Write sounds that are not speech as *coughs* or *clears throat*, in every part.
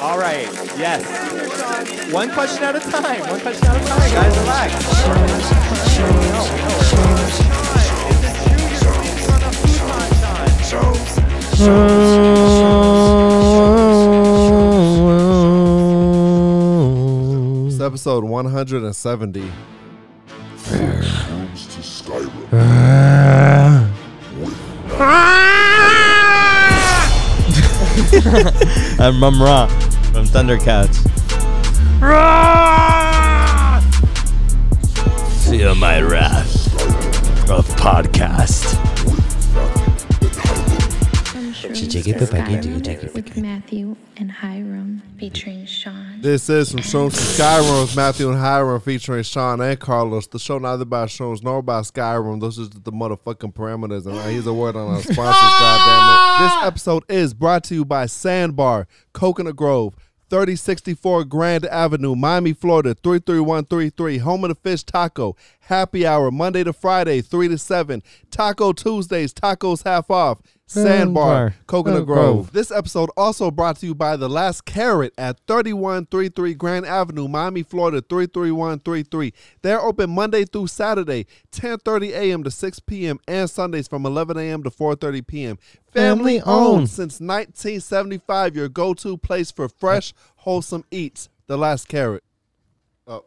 All right, yes. One question at a time. One question at a time, guys. Relax. Episode 170. *laughs* I'm Rum Ra from Thundercats. Feel my wrath of podcast. With Matthew and Hiram featuring Sean. This is from Shrooms to Skyrim with Matthew and Hiram featuring Sean and Carlos. The show neither by Shrooms nor by Skyrim. Those are the motherfucking parameters. And here's a word on our sponsors, *laughs* goddammit. This episode is brought to you by Sandbar, Coconut Grove. 3064 Grand Avenue, Miami, Florida, 33133. Home of the Fish Taco. Happy hour, Monday to Friday, 3 to 7. Taco Tuesdays, tacos half off. Sandbar, Coconut uh, Grove. Grove. This episode also brought to you by The Last Carrot at 3133 Grand Avenue, Miami, Florida 33133. They're open Monday through Saturday, 10:30 a.m. to 6 p.m. and Sundays from 11 a.m. to 4:30 p.m. Family Family owned owned. since 1975. Your go-to place for fresh, wholesome eats. The Last Carrot. Oh.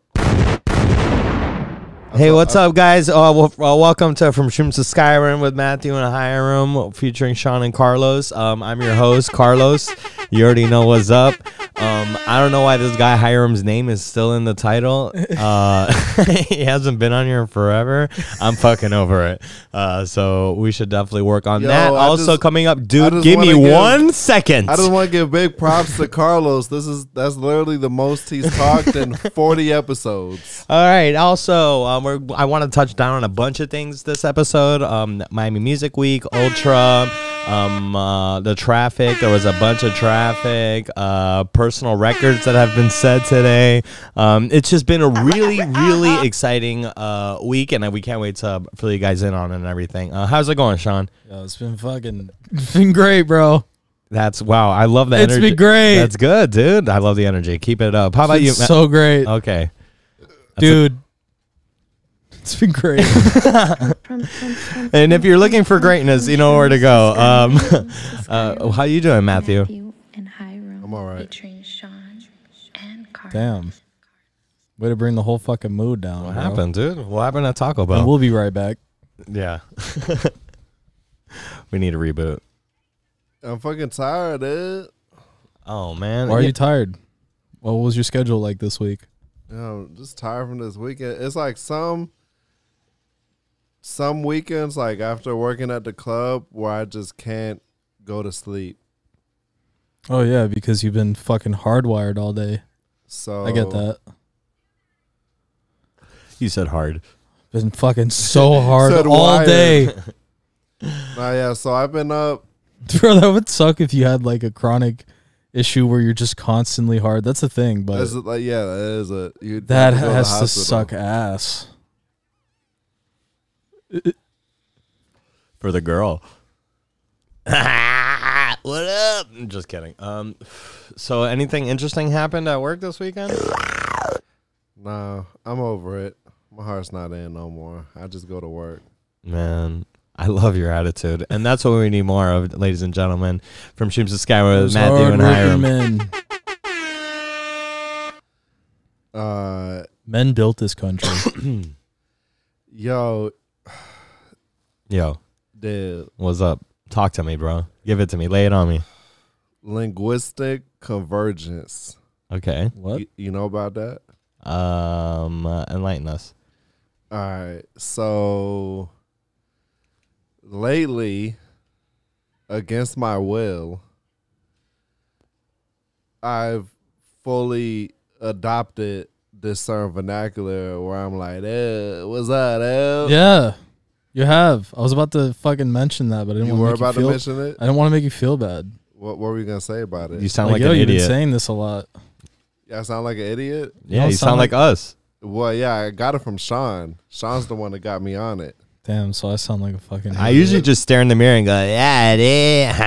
Hey, what's up, guys? Uh, well, uh, welcome to From Shrooms to Skyrim with Matthew and Hiram, featuring Sean and Carlos. Um, I'm your host, Carlos. You already know what's up. Um, I don't know why this guy Hiram's name is still in the title. Uh, *laughs* he hasn't been on here forever. I'm fucking over it. Uh, so we should definitely work on Yo, that. I Also just- coming up, dude. Give me give- one second. I just want to give big props to Carlos. This is that's literally the most he's talked in *laughs* 40 episodes. All right. Also, um, we're, I want to touch down on a bunch of things this episode. Um, Miami Music Week, Ultra, um, uh, the traffic. There was a bunch of traffic. Uh, personal records that have been said today. Um, it's just been a really, really exciting uh, week, and we can't wait to fill you guys in on it and everything. Uh, how's it going, Sean? Yo, it's been fucking, *laughs* it's been great, bro. That's wow. I love that. It's energy. been great. That's good, dude. I love the energy. Keep it up. How about It's you? been Ma- so great, okay. dude. It's been great. *laughs* And if you're looking for greatness, you know where to go. Um, *laughs* uh, how you doing, Matthew? Matthew and Hiram I'm all right. featuring Sean and Carlos. Damn. Way to bring the whole fucking mood down. What bro. happened, dude? What happened at Taco And Bell? we'll be right back. yeah. *laughs* we need a reboot. I'm fucking tired, dude. Oh man. Why are Yeah. you tired? What was your schedule like this week? I'm just tired from this weekend. It's like some some weekends, like after working at the club, where I just can't go to sleep. Oh yeah, because you've been fucking hardwired all day. So I get that. You said hard. Been fucking so *laughs* hard all wired. day, *laughs* *laughs* Nah, yeah, so I've been up. bro. That would suck if you had like a chronic issue where you're just constantly hard. That's the thing, but That's like yeah, that is a you. that have to to has to suck ass. For the girl. *laughs* what up? Just kidding. Um, so anything interesting happened at work this weekend? No, I'm over it. My heart's not in no more. I just go to work. Man, I love your attitude, and that's what we need more of, ladies and gentlemen. From Shooms to Skyward, Those Matthew and hard-working Hiram. men. Uh, Men built this country. *coughs* yo, Yo, the what's up? Talk to me, bro. Give it to me. Lay it on me. linguistic convergence. Okay. what? You, you know about that? Um, uh, enlighten us. All right. So lately, against my will, I've fully adopted this certain vernacular where I'm like, eh, what's up, eh? Yeah, you have. I was about to fucking mention that, but I didn't You want were to make about you feel. to mention it? I didn't want to make you feel bad. What, what were you going to say about it? You sound Like, like, yo, an you've idiot. been saying this a lot. yeah, I sound like an idiot? yeah, don't you sound sound like, like- us. Well, yeah, I got it from Sean. Sean's the one that got me on it. Damn, so I sound like a fucking. I usually just stare in the mirror and go, "Yeah, dude, *laughs* ha,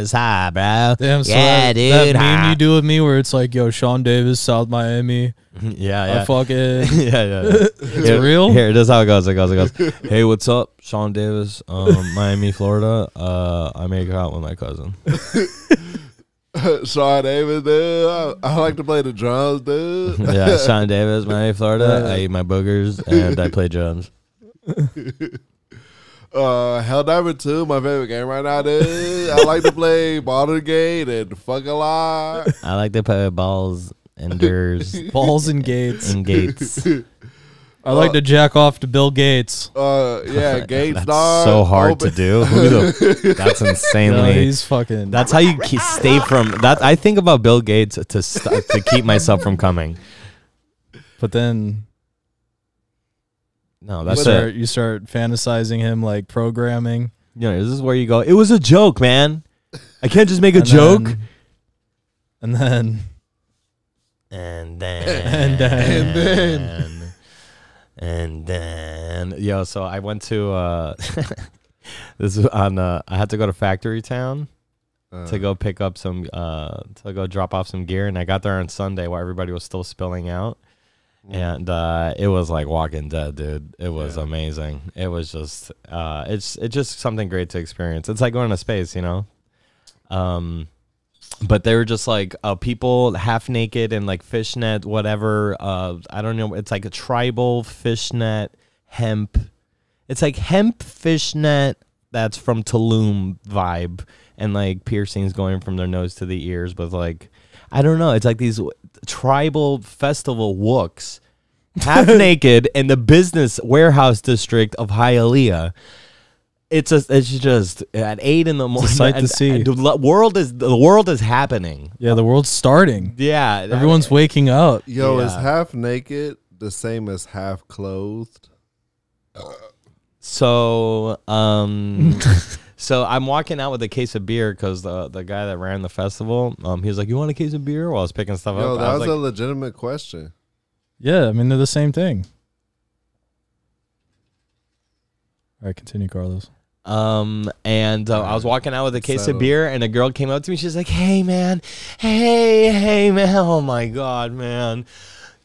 it's hot, bro. Damn, so yeah, that, dude, that meme ha." you do with me where it's like, yo, Sean Davis, South Miami. yeah, I yeah, fucking. *laughs* yeah, yeah. *laughs* It's real? Here, this is how it goes. It goes. It goes. *laughs* hey, what's up, Sean Davis, um, Miami, Florida. Uh, I make out with my cousin. Sean Davis, dude. I, I like to play the drums, dude. yeah, Sean Davis, Miami, Florida. I eat my boogers and I play drums. Uh, Hell Diver 2, my favorite game right now, dude. I like to play Baldur's Gate and fuck a lot. *laughs* I like to play balls and doors *laughs* Balls and gates. and gates. *laughs* I like to jack off to Bill Gates. Uh, yeah, Gates That's dog. so hard open- to do. Who the, that's No, insanely. he's fucking. That's how you keep, stay from that. I think about Bill Gates to st- to keep myself from coming. but then No, you that's start, it. you start fantasizing him like programming. You know, this is where you go. It was a joke, man. I can't just make a and joke. then- and then And then *laughs* And then- And then. and then yo, so I went to uh *laughs* this is on uh I had to go to Factory Town Uh, to go pick up some uh to go drop off some gear and I got there on Sunday while everybody was still spilling out. And uh, it was like Walking Dead, dude. It was Yeah. amazing. It was just, uh, it's it's just something great to experience. It's like going to space, you know. Um, but they were just like uh, people half naked and like fishnet, whatever. Uh, I don't know. It's like a tribal fishnet hemp. It's like hemp fishnet that's from Tulum vibe and like piercings going from their nose to the ears with like I don't know. It's like these tribal festival wooks half *laughs* naked in the business warehouse district of Hialeah. It's a, it's just at eight in the morning. sight to see. and the world is the world is happening. yeah, the world's starting. Yeah, Everyone's waking up. Yo, is half naked the same as half clothed? So, um, *laughs* so I'm walking out with a case of beer because the the guy that ran the festival, um, he was like, "You want a case of beer?" While I was picking stuff Yo, up, that I was, was a legitimate question. Yeah, I mean they're the same thing. All right, continue, Carlos. Um, and uh, I was walking out with a case Settle. of beer, and a girl came up to me. She's like, "Hey, man, hey, hey, man, *laughs* oh my god, man,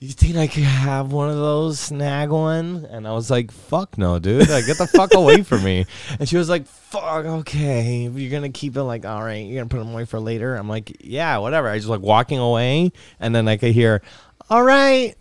you think I could have one of those? Snag one?" And I was like, "Fuck no, dude! Like, get the fuck *laughs* away from me!" And she was like, "Fuck, okay, you're gonna keep it like, all right, you're gonna put them away for later." I'm like, "Yeah, whatever." I just like walking away, and then I could hear, "All right."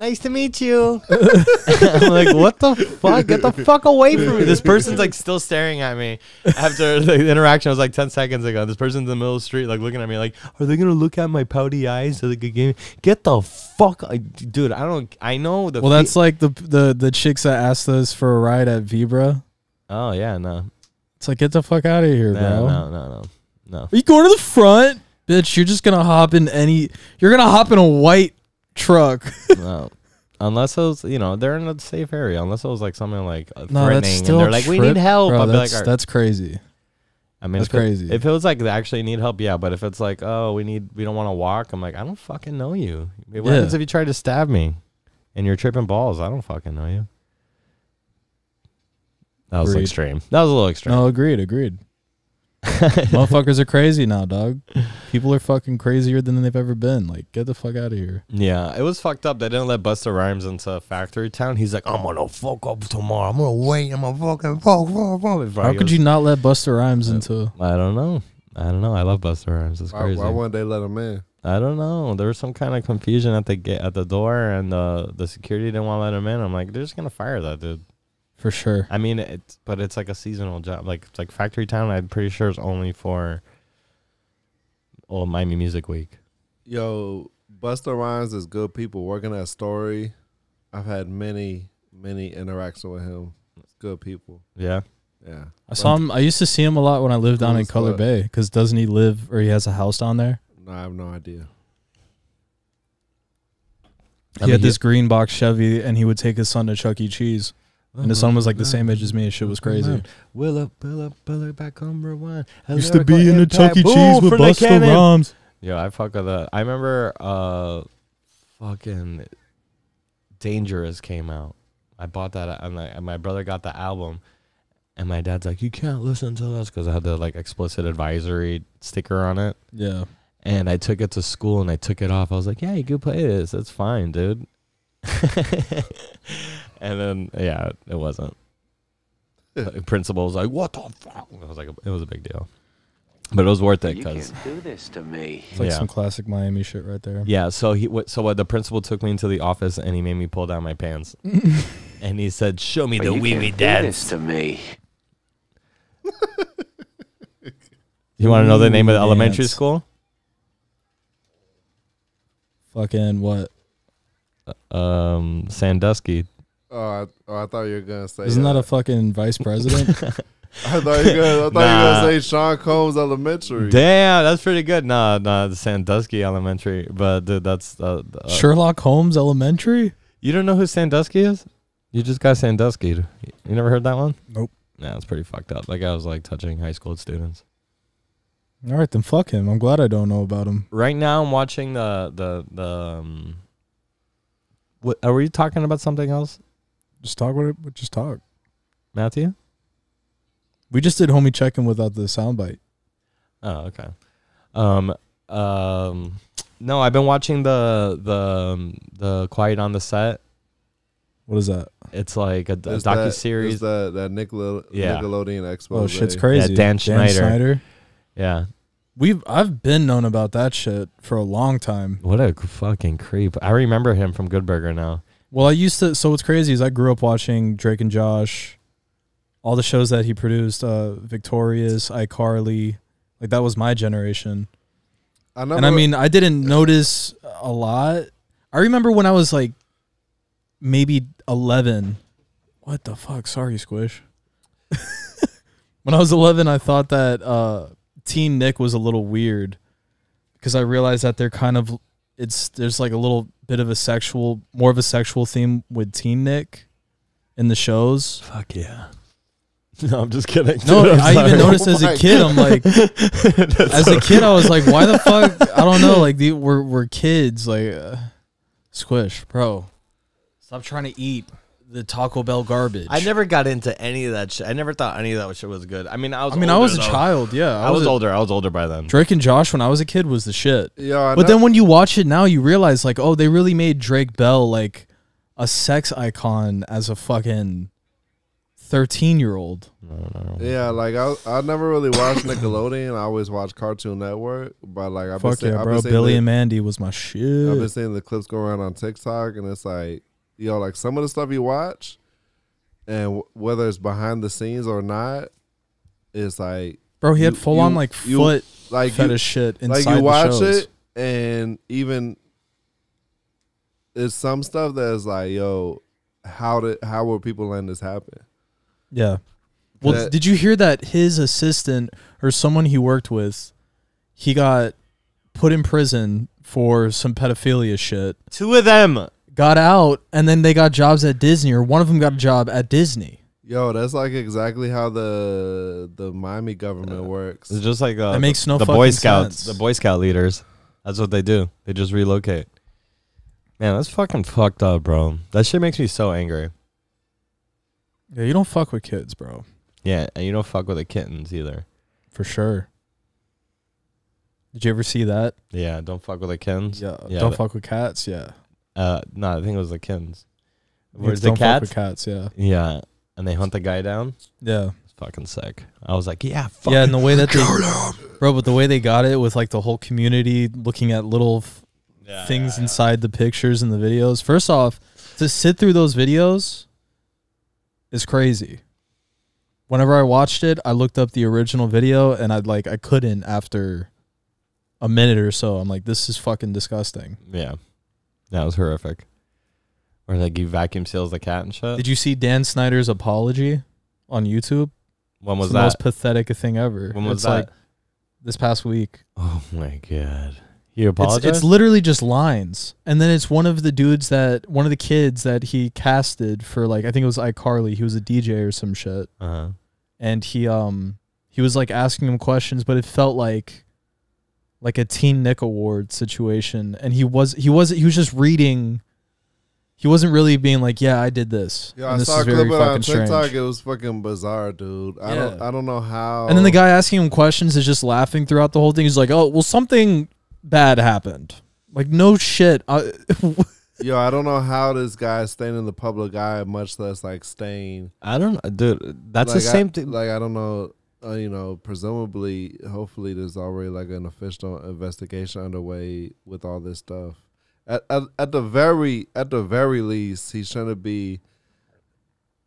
Nice to meet you. *laughs* I'm like, what the fuck? Get the fuck away from me. This person's like still staring at me after the interaction was like 10 seconds ago. This person's in the middle of the street, like looking at me, like, are they gonna look at my pouty eyes so they could give me? Get the fuck, I, dude. I don't. I know the. Well, fe- that's like the the the chicks that asked us for a ride at Vibra. Oh yeah, no, It's like get the fuck out of here, no, bro. no, no, no, no. Are you going to the front, bitch? You're just gonna hop in any. You're gonna hop in a white truck. *laughs* no. Unless it was, you know, they're in a safe area. Unless it was like something like uh, No, threatening, that's still and they're like, "We need help." Bro, I'd be that's, like, "All right." that's crazy. I mean, That's if it- crazy. if it was like they actually need help, yeah. But if it's like, oh, we need, we don't want to walk, I'm like, I don't fucking know you. What Yeah. happens if you try to stab me and you're tripping balls? I don't fucking know you. That was Agreed. extreme. That was a little extreme. No, agreed, agreed. *laughs* Motherfuckers are crazy now, dog. People are fucking crazier than they've ever been. Like, get the fuck out of here. Yeah, it was fucked up. They didn't let Busta Rhymes into Factory Town. He's like, I'm gonna fuck up tomorrow. I'm gonna wait. I'm gonna fucking fuck, fuck, fuck. How he could you not let Busta Rhymes uh, into? I don't know. I don't know. I love Busta Rhymes. It's crazy. why wouldn't they let him in? I don't know. There was some kind of confusion at the gate at the door, and the the security didn't want to let him in. I'm like, they're just gonna fire that dude. For sure. I mean, it's but it's like a seasonal job. Like it's like Factory Town. I'm pretty sure is only for well Miami Music Week. Yo, Busta Rhymes is good people working at Story. I've had many, many interactions with him. It's good people. Yeah. Yeah. I saw him. I used to see him a lot when I lived down in Color fuck. Bay. Because doesn't he live or he has a house down there? No, I have no idea. I He mean, had he- this green box Chevy, and he would take his son to Chuck E. Cheese. And his son was like the same age as me. And shit was crazy. Willa, Willa, Willa, back on rewind. Used to be in the Chuck E. Cheese with from the Busta cannon. Rhymes. Yeah, I fuck with that. I remember uh fucking Dangerous came out. I bought that, and, my- and my brother got the album. And my dad's like, "You can't listen to this" because I had the like explicit advisory sticker on it. Yeah. And I took it to school and I took it off. I was like, "Yeah, you can play this. That's fine, dude." *laughs* and then, yeah, it wasn't. The principal was like, "What the fuck?" I was like, "It was a big deal," but it was worth it You because can't do this to me. It's like Yeah. some classic Miami shit right there. Yeah, so he what so what the principal took me into the office and he made me pull down my pants. *laughs* and he said, "Show me But the you wee wee dance." this to me. You want to know the name of the Wee-wee elementary dance. school? Fucking what? Um, Sandusky. Oh, I, oh, I thought you were gonna say. Isn't that uh, a fucking vice president? *laughs* I thought you were gonna, I thought you were gonna say Sean Combs Elementary. Damn, that's pretty good. Nah, nah, the Sandusky Elementary. But dude, that's uh, uh, Sherlock Holmes Elementary? You don't know who Sandusky is? You just got Sandusky. You never heard that one? Nope. Nah, it's pretty fucked up. That guy was like touching high school students. All right, then fuck him. I'm glad I don't know about him. Right now, I'm watching the the the. Um, what are we talking about? Something else, Just talk with it. Just talk. Matthew? We just did homie check-in without the soundbite. Oh, okay. Um, um, no, I've been watching the the um, the Quiet on the Set. What is that? It's like a, a docu series. that that Nickel- Yeah. Nickelodeon Expo? Oh, shit's crazy. Yeah, Dan Schneider. Yeah, We've I've been known about that shit for a long time. what a fucking creep. I remember him from Good Burger now. Well, I used to. So what's crazy is I grew up watching Drake and Josh, all the shows that he produced, uh, Victorious, iCarly, like that was my generation. I never, and I mean, I didn't notice a lot. I remember when I was like maybe 11. What the fuck? Sorry, Squish. *laughs* when I was 11, I thought that uh, Teen Nick was a little weird because I realized that they're kind of it's there's like a little bit of a sexual, more of a sexual theme with Teen Nick in the shows. Fuck yeah. *laughs* No, I'm just kidding. No, Dude, I'm I even sorry. noticed as a kid. I'm like, *laughs* as a kid, I was *laughs* like, why the fuck? I don't know. Like, the, we're we're kids. Like, uh, squish, bro. Stop trying to eat the Taco Bell garbage. I never got into any of that shit. I never thought any of that shit was good. I mean, I was. I mean, I older, was a though. child. Yeah, I was a- older. I was older by then. Drake and Josh when I was a kid was the shit. Yo, I But know- then when you watch it now, you realize like, oh, they really made Drake Bell like a sex icon as a fucking thirteen year old. Yeah, like I, I never really watched Nickelodeon. I always watched Cartoon Network, but like I've been Fuck seeing, yeah, I've bro. been Billy the, and Mandy was my shit. I've been seeing the clips go around on TikTok, and it's like, yo, like some of the stuff you watch, and w- whether it's behind the scenes or not, it's like, Bro, he had you- full on like you- foot like you, fetish shit inside like you watch the shows. it, and even it's some stuff that's like, yo, how did how were people letting this happen? Yeah. Well, That- did you hear that his assistant or someone he worked with, he got put in prison for some pedophilia shit, Two of them. Got out, and then they got jobs at Disney, or one of them got a job at Disney. Yo, that's like exactly how the the Miami government works. It's just like uh, That makes no the Boy fucking Scouts, sense. the Boy Scout leaders. That's what they do. They just relocate. Man, that's fucking fucked up, bro. That shit makes me so angry. Yeah, you don't fuck with kids, bro. Yeah, and you don't fuck with the kittens either. For sure. Did you ever see that? Yeah, don't fuck with the kittens. Yeah. yeah. don't th- fuck with cats. Yeah. Uh, no, I think it was the Kins. Where's the cats? cats. Yeah. Yeah, and they hunt the guy down. Yeah. It's fucking sick. I was like, yeah, fuck. Yeah, and the way that they, bro, but the way they got it with like the whole community looking at little f- Yeah, things yeah, yeah. inside the pictures and the videos. First off, to sit through those videos is crazy. Whenever I watched it, I looked up the original video and I'd like I couldn't after a minute or so. I'm like, this is fucking disgusting. Yeah, that was horrific. Or like he vacuum seals the cat and shit. Did you see Dan Schneider's apology on YouTube? when It's was the that? most pathetic thing ever. when was it's that? like this past week. oh my god. He It's, apologized. it's literally just lines, and then it's one of the dudes that one of the kids that he casted for like I think it was iCarly. He was a DJ or some shit, uh-huh. and he um he was like asking him questions, but it felt like like a Teen Nick Award situation, and he was he was he was just reading he wasn't really being like, "Yeah, I did this." Yeah, and I this saw a clip very of it on fucking strange. TikTok. It was fucking bizarre, dude. I don't, I don't know how. And then the guy asking him questions is just laughing throughout the whole thing. He's like, "Oh, well, something bad happened." Like, no shit. I, *laughs* yo, I don't know how this guy is staying in the public eye, much less like staying. I don't, dude. That's like, the same I, thing. Like I don't know. Uh, you know, presumably, hopefully, there's already like an official investigation underway with all this stuff. At, at at the very at the very least, he shouldn't be.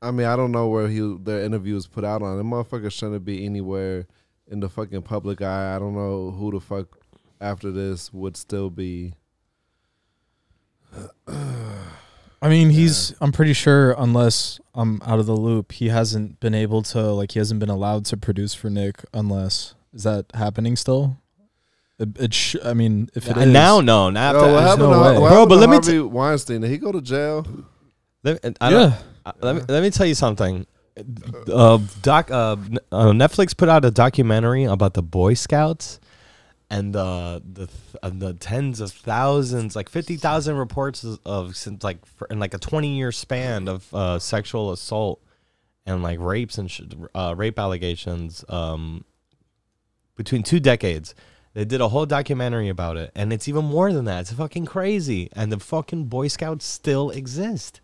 I mean, I don't know where he their interview was put out on. The motherfucker shouldn't be anywhere in the fucking public eye. I don't know who the fuck after this would still be. *clears throat* I mean, he's. I'm pretty sure, unless I'm out of the loop, he hasn't been able to. Like, he hasn't been allowed to produce for Nick. Unless is that happening still? It. it sh- I mean, if it is now, no, now Yo, what happened no to, way. what Bro, happened but to let me Harvey Weinstein? Did he go to jail? let, I don't- yeah. Let me let me tell you something. Uh, doc, uh, N- uh, Netflix put out a documentary about the Boy Scouts and the the th- uh, the tens of thousands, like fifty thousand reports of, since like for, in like a twenty year span of uh, sexual assault and like rapes and sh- uh, rape allegations um, between two decades. They did a whole documentary about it, and it's even more than that. It's fucking crazy, and the fucking Boy Scouts still exist.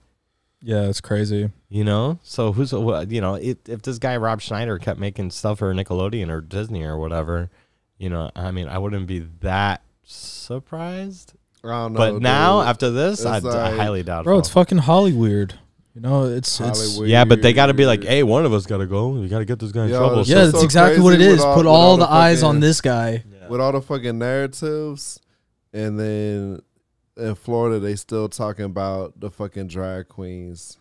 Yeah, it's crazy. You know, so who's you know if if this guy Rob Schneider kept making stuff for Nickelodeon or Disney or whatever, you know, I mean, I wouldn't be that surprised. I don't know. but now dude. after this, I, It's I highly doubt. Bro, it's fucking Hollywood. You know, it's it's yeah, but they got to be like, hey, one of us got to go. We got to get this guy in Yo, trouble. yeah, just that's so exactly what it crazy with is. all- Put all, all the, the eyes on this guy. with all the fucking narratives, and then in Florida they still talking about the fucking drag queens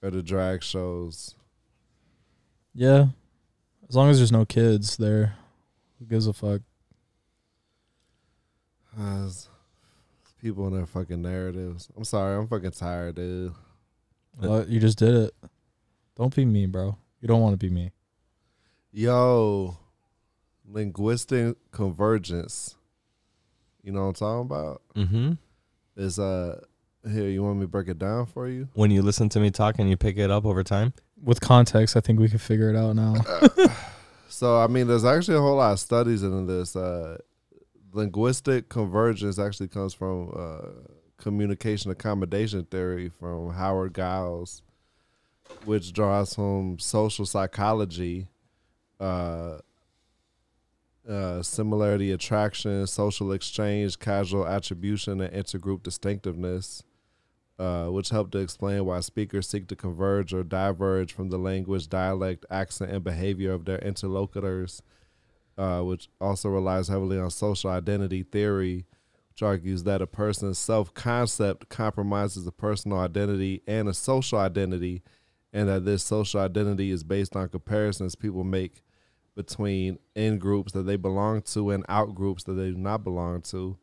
or the drag shows. Yeah, as long as there's no kids there, who gives a fuck? Uh, it's- people in their fucking narratives. I'm sorry, I'm fucking tired, dude. Well, you just did it. Don't be me, bro. You don't want to be me. Yo, linguistic convergence. You know what I'm talking about? Mm-hmm. Is uh here, you want me to break it down for you? When you listen to me talk and you pick it up over time, With context, I think we can figure it out now. *laughs* *laughs* So I mean, there's actually a whole lot of studies into this. Uh, linguistic convergence actually comes from uh, communication accommodation theory from Howard Giles, which draws from social psychology, uh, uh, similarity attraction, social exchange, casual attribution, and intergroup distinctiveness. Uh, which help to explain why speakers seek to converge or diverge from the language, dialect, accent, and behavior of their interlocutors, uh, which also relies heavily on social identity theory, which argues that a person's self concept compromises a personal identity and a social identity, and that this social identity is based on comparisons people make between in groups that they belong to and out groups that they do not belong to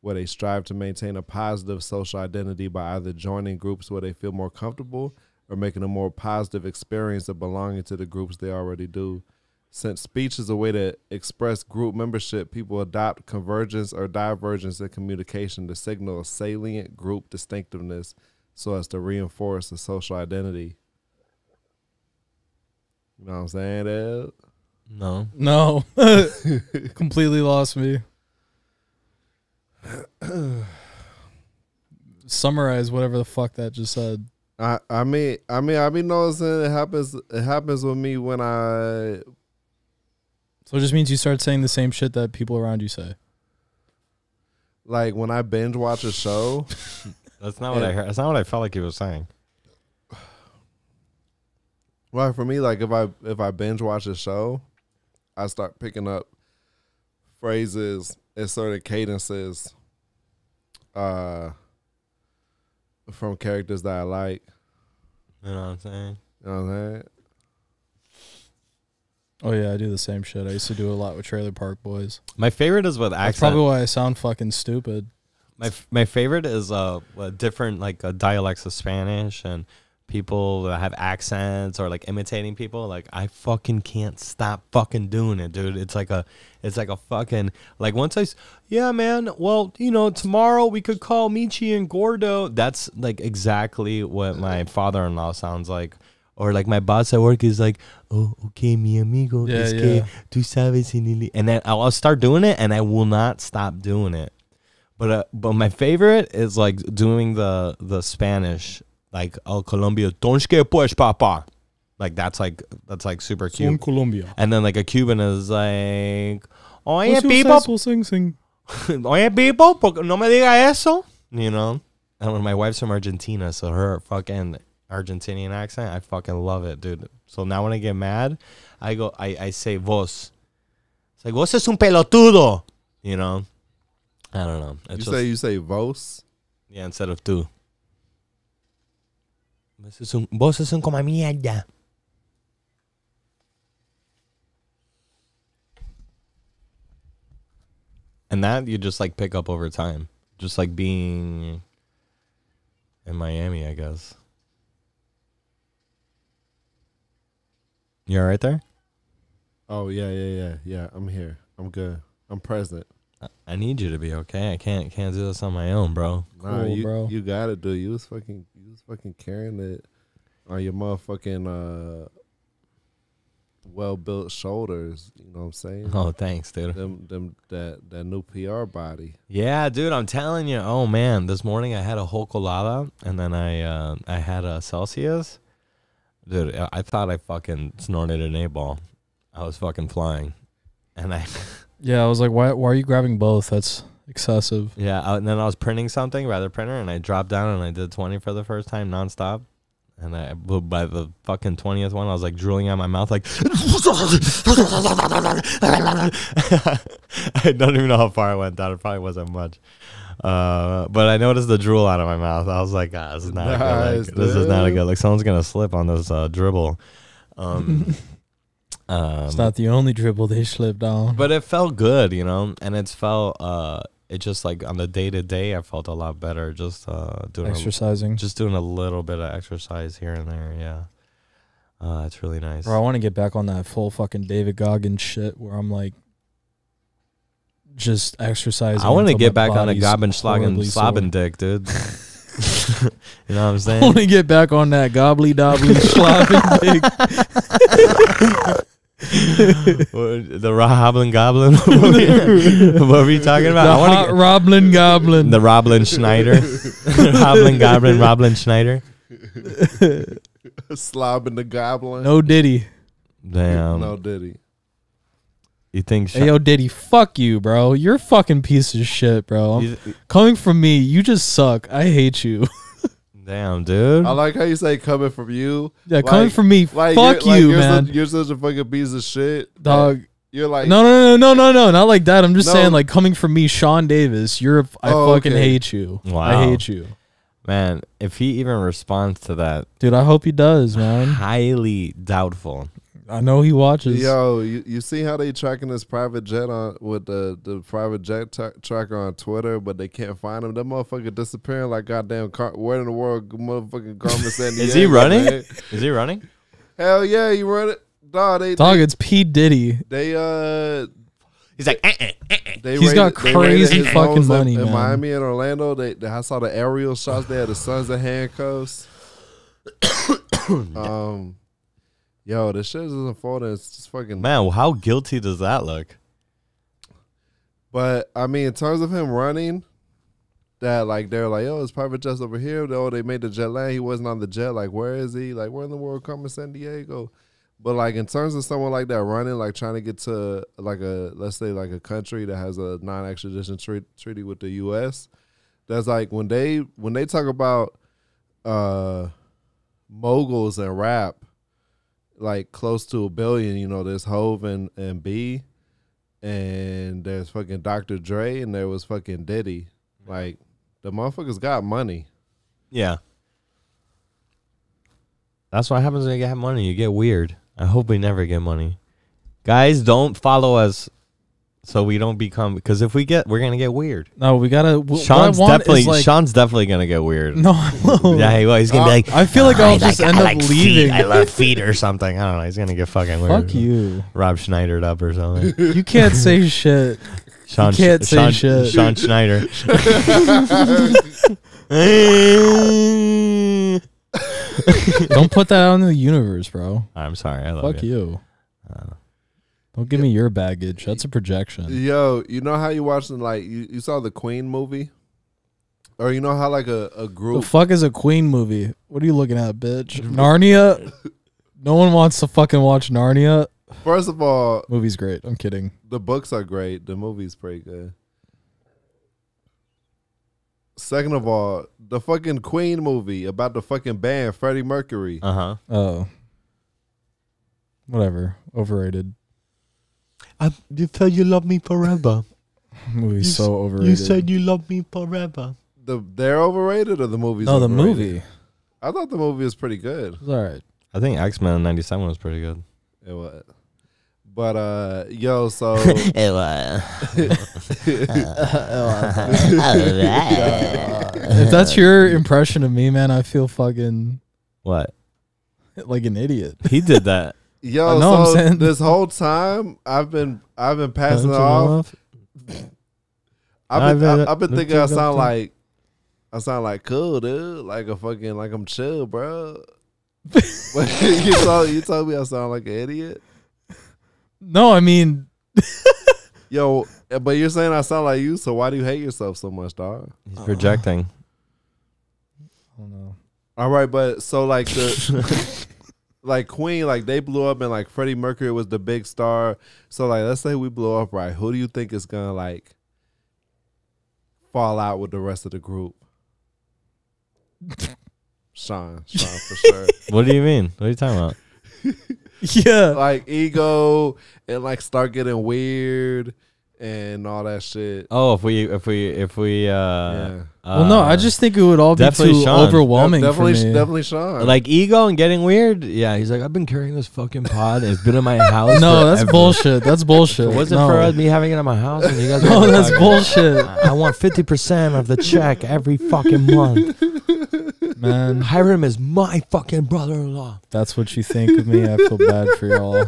where they strive to maintain a positive social identity by either joining groups where they feel more comfortable or making a more positive experience of belonging to the groups they already do. Since speech is a way to express group membership, people adopt convergence or divergence in communication to signal a salient group distinctiveness so as to reinforce a social identity. You know what I'm saying, Ed? no. no, *laughs* *laughs* completely lost me. *clears throat* Summarize whatever the fuck that just said. I I mean I mean I be noticing it happens it happens with me when I So it just means you start saying the same shit that people around you say. like when I binge watch a show. *laughs* That's not what I heard. That's not what I felt like he was saying. Well, for me, like if I if I binge watch a show, I start picking up phrases and certain cadences, uh, from characters that I like. You know what I'm saying? You know what I'm saying? Oh yeah, I do the same shit. I used to do a lot with Trailer Park Boys. My favorite is with That's accent. probably why I sound fucking stupid. My f- my favorite is uh uh, different like uh, dialects of Spanish and people that have accents or like imitating people, like I fucking can't stop fucking doing it, dude. It's like a, it's like a fucking like once i yeah, man. Well, you know, tomorrow we could call Michi and Gordo. That's like exactly what my father-in-law sounds like. Or like my boss at work is like, oh, okay, mi amigo, Yeah, es que yeah. tú sabes, en el-" and then I'll start doing it, and I will not stop doing it. But uh, but my favorite is like doing the the Spanish, like El Colombia, don't que pues papa, like that's like that's like super Son cute. Colombia. And then like a Cuban is like, oye people, Sing, sing. *laughs* oye people, porque no me diga eso, you know. And when my wife's from Argentina, so her fucking Argentinian accent, I fucking love it, dude. So now when I get mad, I go, I, I say vos. It's like vos es un pelotudo, you know. I don't know. You It's say you say vos. yeah, instead of tú. Vos es un, vos es un come mierda. And that you just like pick up over time. Just like being in Miami, I guess. You all right there? Oh yeah, yeah, yeah, yeah. I'm here. I'm good. I'm present. I- I need you to be okay. I can't can't do this on my own, bro. Nah, Cool, you, bro. You gotta do. You was fucking. You was fucking carrying it on your motherfucking uh, well built shoulders. You know what I'm saying? Oh, thanks, dude. Them, them, that, that new PR body. Yeah, dude, I'm telling you. Oh man, this morning I had a whole colada and then I uh, I had a Celsius. Dude, I- I thought I fucking snorted an eight ball. I was fucking flying, and I *laughs* Yeah, I was like, why? Why are you grabbing both? That's excessive. yeah, I, and then I was printing something, rather printer, and I dropped down and I did 20 for the first time nonstop. And I by the fucking twentieth one, I was like drooling out my mouth, like *laughs* I don't even know how far I went down. It probably wasn't much, uh, but I noticed the drool out of my mouth. I was like, ah, "This is not a good Nice, look. This is not a good look. Someone's gonna slip on this uh, dribble." Um, *laughs* um, it's not the only dribble they slipped on. but it felt good, you know, and it's felt uh, it just like on the day to day, I felt a lot better just uh doing a, exercising. just doing a little bit of exercise here and there. Yeah, uh, it's really nice. Bro, I want to get back on that full fucking David Goggins shit where I'm like just exercising. I want to get back on a gobbin schlagen slobbin dick, dude. *laughs* you know what I'm saying? I want to get back on that gobbly dobbly *laughs* slobbing dick. *laughs* What- the Roblin Goblin. *laughs* what, were we, *laughs* what were we talking about? The I wanna hot get- Roblin Goblin. the Roblin Schneider. *laughs* Roblin Goblin, Roblin Schneider. Slobbing the goblin. no Diddy. Damn. no Diddy. You think? Hey yo, Diddy, fuck you, bro. You're a fucking piece of shit, bro. you- Coming from me, you just suck. I hate you. Damn, dude. I like how you say coming from you. yeah, coming from me, Like fuck you're, like, you, you're man. Such, you're such a fucking piece of shit, Dog. You're like No, no, no, no, no, no, not like that. I'm just No. saying, like coming from me, Sean Davis. You're, a, I Oh, fucking okay. hate you. Wow. I hate you, Man, if he even responds to that, dude. I hope he does, man. highly doubtful. I know he watches. Yo, you, you see how they tracking this private jet on with the the private jet tra- tracker on Twitter, but they can't find him. That motherfucker disappearing like goddamn. Car- where in the world, motherfucking Carmen *laughs* San Is he running? man? Is he running? Hell yeah, you run it, dog. They Dog, they, it's P Diddy. they uh He's like, eh, eh, eh, eh. they He's got rated- they crazy fucking homes in- money, in, man. Miami and Orlando. They, they I saw the aerial shots. They had the sons of handcuffs. *coughs* um, yo, this shit is unfolding. It's just fucking. man, how guilty does that look? But I mean, in terms of him running, that like they're like, oh, his private jet's over here. Oh, they made the jet land. He wasn't on the jet. Like, where is he? Like, where in the world coming from? San Diego? But like in terms of someone like that running, like trying to get to like a let's say like a country that has a non-extradition tre- treaty with the U.S. That's like when they when they talk about uh moguls and rap, like close to a billion. You know, there's Hov and and B, and there's fucking Dr. Dre, and there was fucking Diddy. Like the motherfuckers got money. Yeah. That's what happens when you get money. You get weird. I hope we never get money. Guys, don't follow us so we don't become because if we get, we're gonna get weird. No, we gotta. wh- Sean's what I want definitely is like, Sean's definitely gonna get weird. No, Yeah, he will. He's gonna be like, I feel like I'll just end up leaving. I love feet or something. I don't know. He's gonna get fucking weird. Fuck you. Rob Schneidered up or something. *laughs* You can't say shit. Sean, can't say Sean, shit. Sean Schneider. *laughs* Don't put that out in the universe, bro. I'm sorry. I love Fuck you. you. Don't give me your baggage. That's a projection. Yo, you know how you watching like you, you saw the Queen movie, or you know how like a, a The group fuck is a Queen movie? What are you looking at, bitch? *laughs* Narnia? No one wants to fucking watch Narnia. First of all, Movie's great. I'm kidding. the books are great. The movie's pretty good. Second of all, the fucking Queen movie about the fucking band Freddie Mercury. Uh huh. Oh. Whatever. Overrated. I, you said you love me forever. *laughs* Movie's so overrated. you said you love me forever. The they're overrated or the movie's no, the overrated? movie. I thought the movie was pretty good. It's all right. I think X Men '97 was pretty good. It was. But uh yo, so *laughs* It was. *laughs* If that's your impression of me, man, I feel fucking What? like an idiot. He did that. Yo, I know I'm so saying- this whole time I've been I've been passing it off. I've been I've- I- I've been thinking I sound to- like I sound like cool, dude. Like a fucking like I'm chill, bro. But *laughs* you *laughs* told you told me I sound like an idiot. No, I mean, *laughs* Yo, but you're saying I sound like you, so why do you hate yourself so much, dog? He's projecting. I don't know. All right, but so like the like Queen, like they blew up and like Freddie Mercury was the big star. So like let's say we blow up right. Who do you think is gonna like fall out with the rest of the group? *laughs* Sean, Sean for sure. *laughs* What do you mean? What are you talking about? *laughs* Yeah. like ego and like start getting weird and all that shit. Oh, if we if we if we uh, Yeah. well, no, I uh, just think it would all be too Sean. overwhelming definitely, for me. definitely Sean. like ego and getting weird. Yeah, he's like, I've been carrying this fucking pod. It's been in my house. no, that's forever." bullshit. That's bullshit. It wasn't no. for me having it in my house, and you guys. No, that's like, bullshit, I want fifty percent of the check every fucking month. man. Hiram is my fucking brother-in-law. That's what you think of me. I feel bad for y'all.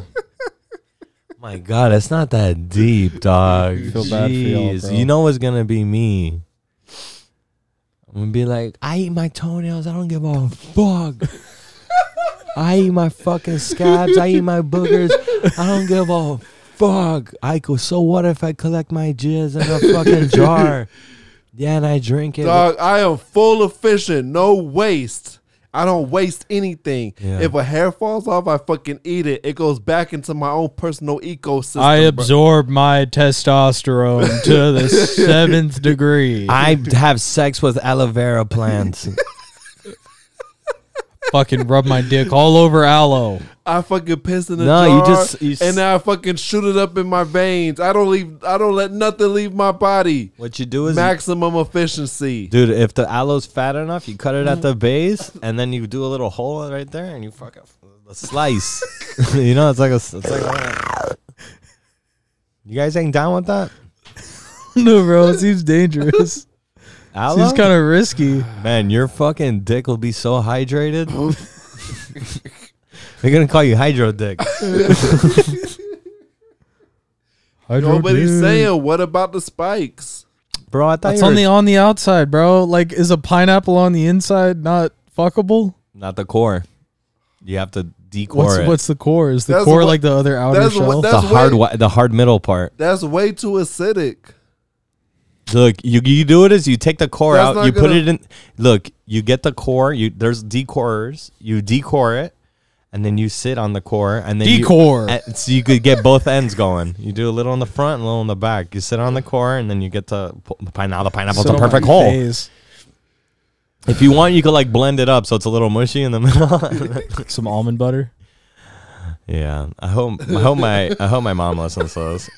My God, it's not that deep, *laughs* dog. Feel bad for y'all, Jeez. bro. You know what's gonna be me. I'm gonna be like, I eat my toenails. I don't give a fuck. *laughs* I eat my fucking scabs. I eat my boogers. I don't give a fuck. I go. So what if I collect my jizz in a fucking jar? *laughs* Yeah, and I drink it. Dog, I am full efficient, no waste. I don't waste anything. Yeah. If a hair falls off, I fucking eat it. It goes back into my own personal ecosystem. I bro. absorb my testosterone to the *laughs* seventh degree. I have sex with aloe vera plants. *laughs* fucking rub my dick all over aloe. I fucking piss in the No, jar, you just- you s- and then I fucking shoot it up in my veins. I don't leave. I don't let nothing leave my body. what you do is Maximum efficiency. Dude, if the aloe's fat enough, you cut it at the base, and then you do a little hole right there, and you fucking a slice. *laughs* you know, it's like a. It's like a, you guys ain't down with that? *laughs* no, bro, it seems dangerous. Aloe? Seems kind of risky. Man, your fucking dick will be so hydrated. *laughs* They're gonna call you hydro dick. *laughs* Nobody's saying what about the spikes. Bro, I thought That's only on the outside, bro. Like, is a pineapple on the inside not fuckable? not the core. You have to decore What's it. what's the core? Is the That's core what- like the other outer that's what- shell? that's the hard, way- the hard middle part. That's way too acidic. Look, you you do it is you take the core That's out, not you put gonna- it in. Look, you get the core. You there's decorers. You decor it, and then you sit on the core, and then you- Decore. and so you could get both ends going. You do a little on the front, and a little on the back. You sit on the core, and then you get to pu- the pine. Now the pineapple's a perfect hole. If you want, you could like blend it up so it's a little mushy in the middle. *laughs* Some almond butter. yeah, I hope I hope my I hope my mom listens to this.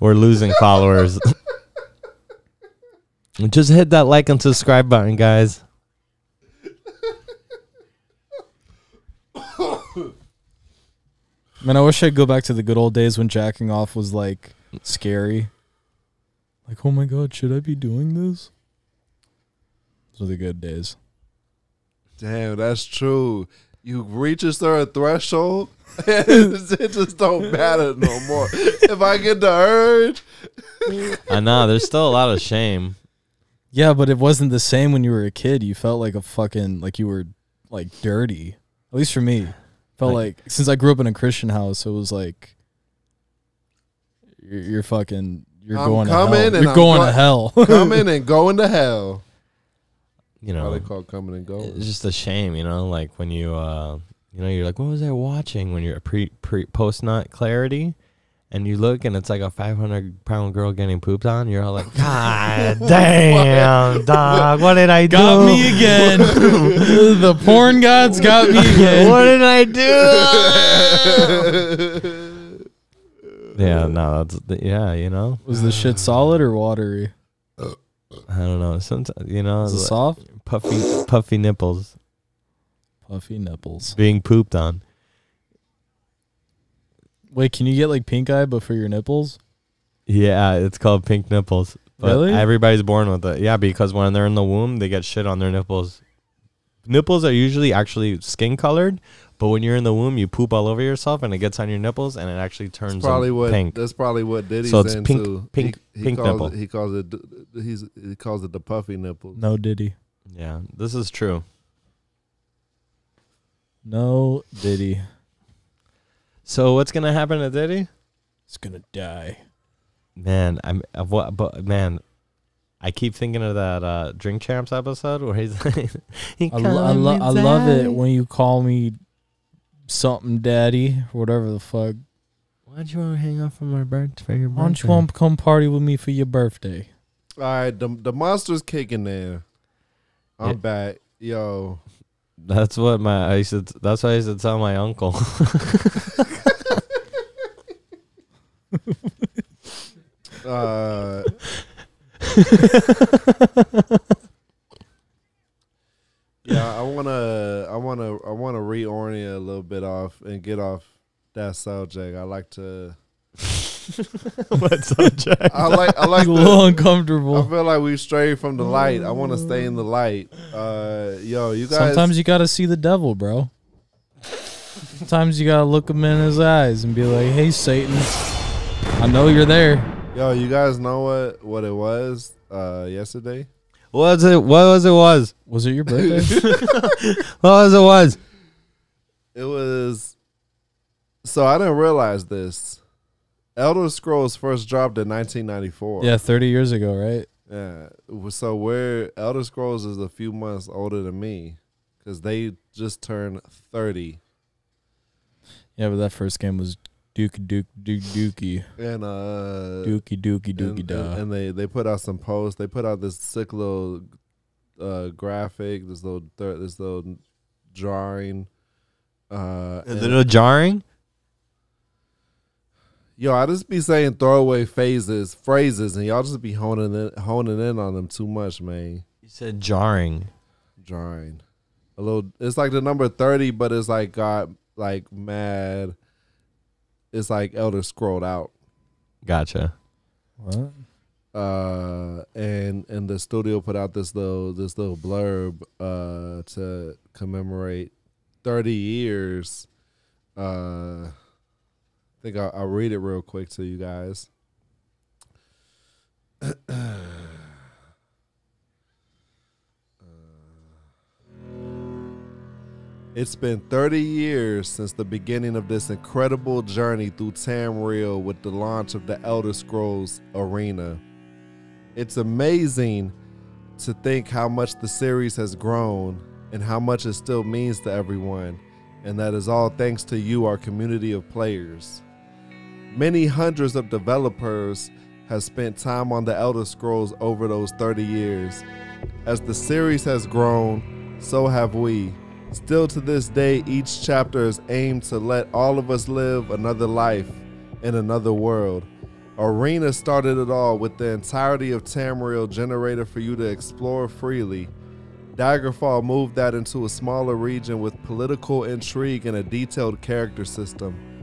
We're losing followers. Just hit that like and subscribe button, guys. Man, I wish I'd go back to the good old days when jacking off was like scary. Like, oh my god, should I be doing this? Those are the good days. Damn, that's true. You reach a certain threshold, *laughs* it just don't matter no more. If I get the urge, *laughs* I know. There's still a lot of shame. Yeah, but it wasn't the same when you were a kid. You felt like a fucking like you were like dirty. At least for me, felt Like- like, since I grew up in a Christian house, it was like you're, you're fucking you're I'm going coming to hell. and You're I'm going go- to hell. coming *laughs* and going to hell. You How know, they call coming and going? it's just a shame. You know, like when you, uh, you know, you're like, what was I watching when you're a pre pre post nut clarity, and you look and it's like a 500 pound girl getting pooped on. You're all like, *laughs* God damn, dog, what did I do? got me again. *laughs* the porn gods got me again. what did I do? *laughs* yeah, no, that's the, yeah, you know, Was the shit solid or watery? I don't know. Sometimes you know, Was it like soft? Puffy puffy nipples Puffy nipples. being pooped on. Wait, can you get like pink eye but for your nipples? Yeah, it's called pink nipples. But Really? everybody's born with it. Yeah, because when they're in the womb, they get shit on their nipples. Nipples are usually actually skin colored, but when you're in the womb, you poop all over yourself and it gets on your nipples and it actually turns That's probably them what. pink. That's probably what Diddy's So it's into. pink- pink- he, he pink calls nipple. It, he calls it. He's he calls it the puffy nipples. No diddy. Yeah, this is true. No diddy. So what's gonna happen to Diddy? It's gonna die. Man, I'm of what? But man, I keep thinking of that uh, Drink Champs episode where he's like, *laughs* he I, lo- I, lo- I love it when you call me something daddy or whatever the fuck. Why'd you want to hang out for my birthday? For your Why don't you want to come party with me for your birthday? All right, the the monster's kicking there. I'm Yeah. back, yo. That's what my I used to. That's why I used to tell my uncle. *laughs* Uh, *laughs* yeah, I wanna, I wanna, I wanna reorient a little bit off and get off that subject. I like to, *laughs* what subject? I like, I like *laughs* a the, uncomfortable. I feel like we strayed from the light. I want to stay in the light. Uh, yo, you guys. Sometimes you gotta see the devil, bro. Sometimes you gotta look him in his eyes and be like, "Hey, Satan, I know you're there." yo, you guys know what what it was uh, yesterday? What was it? What was it? Was Was it your birthday? *laughs* what was it? Was It was. So I didn't realize this. Elder Scrolls first dropped in 1994. yeah, 30 years ago, right? Yeah. So we're Elder Scrolls is a few months older than me, because they just turned 30. Yeah, but that first game was Duke Duke Duke Dookie And uh, Dookie Dookie Dookie and, da. and they they put out some posts. They put out this sick little uh, graphic, this little thir- this little drawing. Uh, a little jarring? Yo, I just be saying throwaway phases, phrases, and y'all just be honing in, honing in on them too much, man. You said jarring. jarring, a little. It's like the number thirty, but it's like got like mad. It's like Elder scrolled out, Gotcha. What? uh, and and the studio put out this little this little blurb uh to commemorate thirty years. Uh, I think I'll, I'll read it real quick to you guys. *clears throat* It's been 30 years since the beginning of this incredible journey through Tamriel with the launch of the Elder Scrolls Arena. It's amazing to think how much the series has grown and how much it still means to everyone, and that is all thanks to you, our community of players. Many hundreds of developers have spent time on the Elder Scrolls over those 30 years. As the series has grown, so have we. Still to this day, each chapter is aimed to let all of us live another life in another world. Arena started it all with the entirety of Tamriel generated for you to explore freely. Daggerfall moved that into a smaller region with political intrigue and a detailed character system.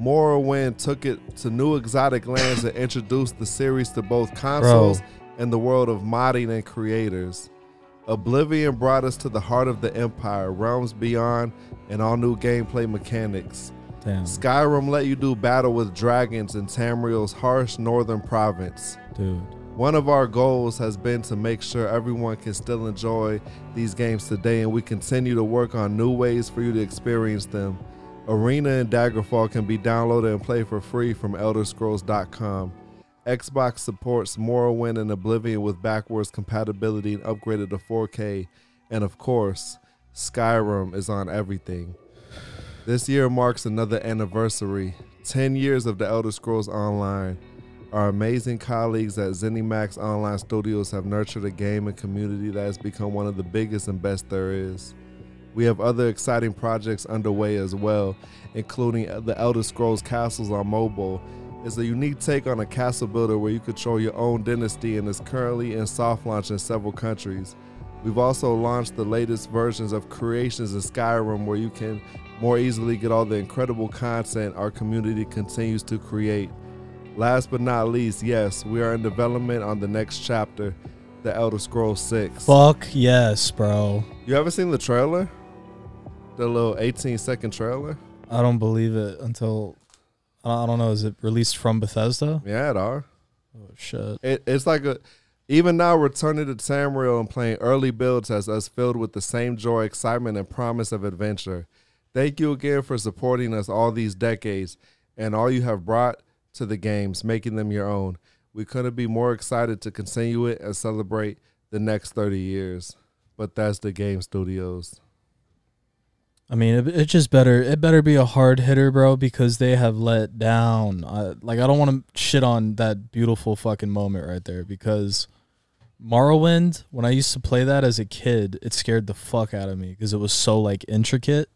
Morrowind took it to new exotic lands and introduced the series to both consoles and the world of modding and creators. Oblivion brought us to the heart of the Empire, realms beyond, and all new gameplay mechanics. Damn, Skyrim let you do battle with dragons in Tamriel's harsh northern province. dude. One of our goals has been to make sure everyone can still enjoy these games today, and we continue to work on new ways for you to experience them. Arena and Daggerfall can be downloaded and played for free from ElderScrolls.com. Xbox supports Morrowind and Oblivion with backwards compatibility and upgraded to 4K. And of course, Skyrim is on everything. This year marks another anniversary 10 years of the Elder Scrolls Online. Our amazing colleagues at ZeniMax Online Studios have nurtured a gaming community that has become one of the biggest and best there is. We have other exciting projects underway as well, including the Elder Scrolls Castles on mobile. It's a unique take on a castle builder where you control your own dynasty and is currently in soft launch in several countries. We've also launched the latest versions of Creations in Skyrim where you can more easily get all the incredible content our community continues to create. Last but not least, yes, we are in development on the next chapter, The Elder Scrolls 6. Fuck yes, bro. You ever seen the trailer? The little 18 second trailer? I don't believe it until I don't know. Is it released from Bethesda? Yeah, it are. Oh shit. It, it's like a. Even now, returning to Tamriel and playing early builds has us filled with the same joy, excitement, and promise of adventure. Thank you again for supporting us all these decades and all you have brought to the games, making them your own. We couldn't be more excited to continue it and celebrate the next 30 years. But that's the game studios. I mean, it, it just better it better be a hard hitter, bro, because they have let down. I, like I don't want to shit on that beautiful fucking moment right there because Morrowind, when I used to play that as a kid, it scared the fuck out of me because it was so like intricate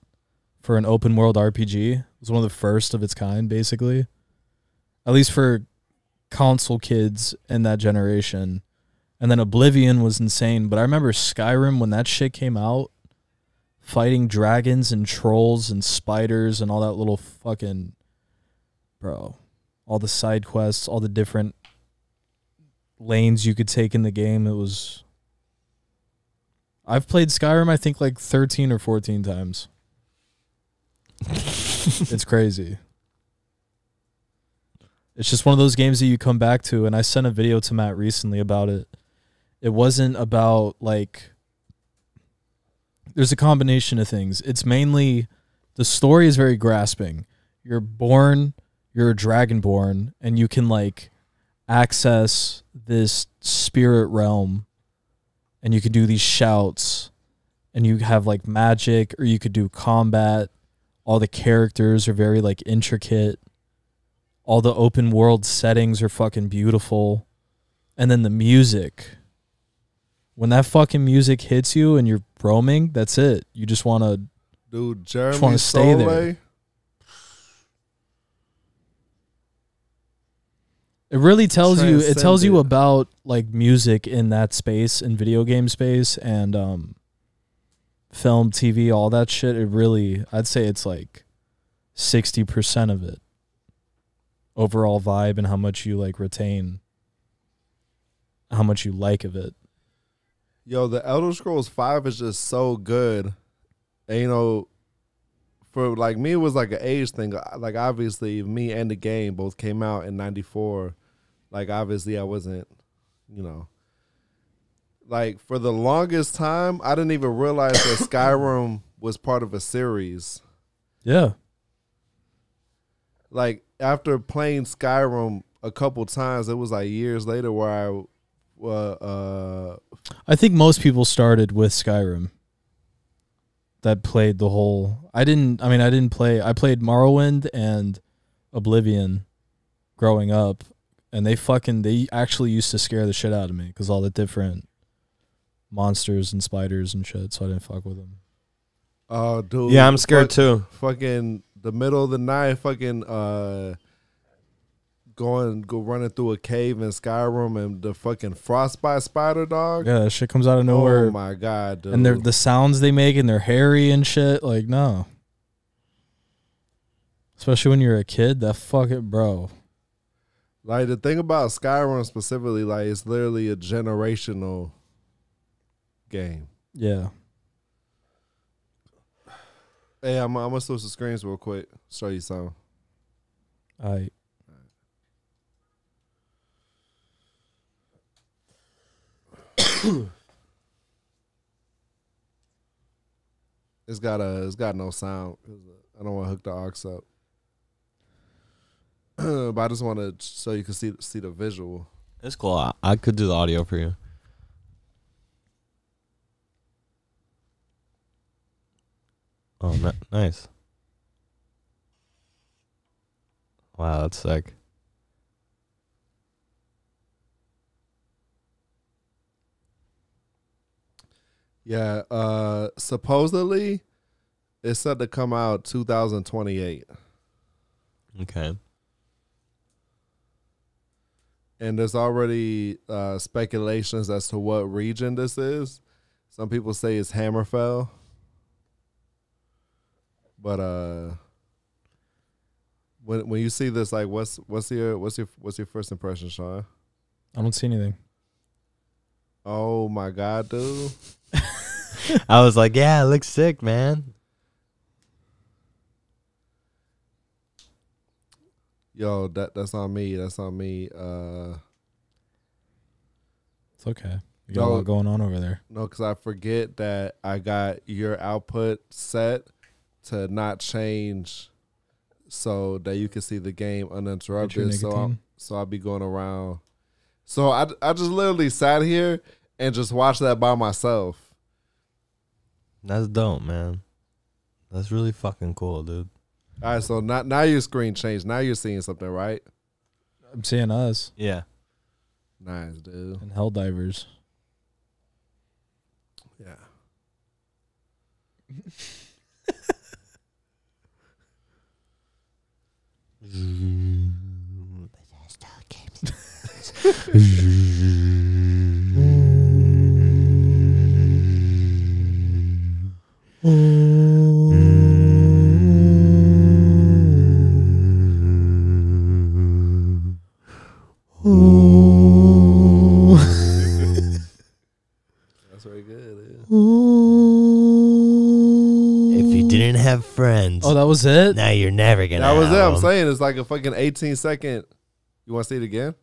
for an open world RPG. It was one of the first of its kind, basically. At least for console kids in that generation. And then Oblivion was insane, but I remember Skyrim when that shit came out fighting dragons and trolls and spiders and all that little fucking bro all the side quests all the different lanes you could take in the game it was i've played skyrim i think like 13 or 14 times. *laughs* It's crazy. It's just one of those games that you come back to and i sent a video to matt recently about it. It wasn't about like there's a combination of things. It's mainly the story is very grasping. You're born, you're a dragonborn, and you can like access this spirit realm and you can do these shouts and you have like magic or you could do combat. All the characters are very like intricate. All the open world settings are fucking beautiful. And then the music when that fucking music hits you and you're roaming, that's it. You just want to. Dude, Jeremy wanna stay there. It really tells you. It tells you about like music in that space, in video game space, and um, film, TV, all that shit. It really, I'd say it's like sixty percent of it. Overall vibe and how much you like retain. How much you like of it. Yo, the Elder Scrolls Five is just so good. And you know, for like me, it was like an age thing. Like obviously, me and the game both came out in '94. Like obviously, I wasn't, you know, like for the longest time, I didn't even realize that *coughs* Skyrim was part of a series. Yeah. Like after playing Skyrim a couple times, it was like years later where I, uh, uh I think most people started with Skyrim. That played the whole. I didn't. I mean, I didn't play. I played Morrowind and Oblivion, growing up, and they fucking they actually used to scare the shit out of me because all the different monsters and spiders and shit. So I didn't fuck with them. uh, dude, Yeah, I'm scared fuck- too. fucking the middle of the night, fucking uh, going go running through a cave in Skyrim and the fucking frostbite spider dog. Yeah, that shit comes out of nowhere, Oh my god, dude. and they're the sounds they make and they're hairy and shit. Like no. Especially when you're a kid, that fuck it, bro. Like the thing about Skyrim specifically, like it's literally a generational game. Yeah. Hey, I'm, I'm gonna switch the screens real quick. Show you something. I *clears throat* It's got a, it's got no sound. uh, I don't want to hook the aux up. *clears throat* but I just want to so you can see see the visual. It's cool. I, I could do the audio for you. Oh, ni- nice. Wow, that's sick. Yeah, uh supposedly it's set to come out 2028. Okay. And there's already uh speculations as to what region this is. Some people say it's Hammerfell. But uh when when you see this like what's what's your what's your what's your first impression, Shawn? I don't see anything. Oh my god, dude. I was like, yeah, it looks sick, man. Yo, that that's on me. That's on me. Uh It's okay. You got a lot going on over there. no, cuz I forget that I got your output set to not change so that you can see the game uninterrupted. So I'll, so I'll be going around. So I I just literally sat here and just watched that by myself. That's dope, man. That's really fucking cool, dude. All right, so now now your screen changed. Now you're seeing something, right? I'm seeing us Yeah. Nice, dude. and Helldivers. Yeah. *laughs* *laughs* *laughs* was it? now you're never gonna. That was it. have I'm saying it's like a fucking 18 second. You want to see it again?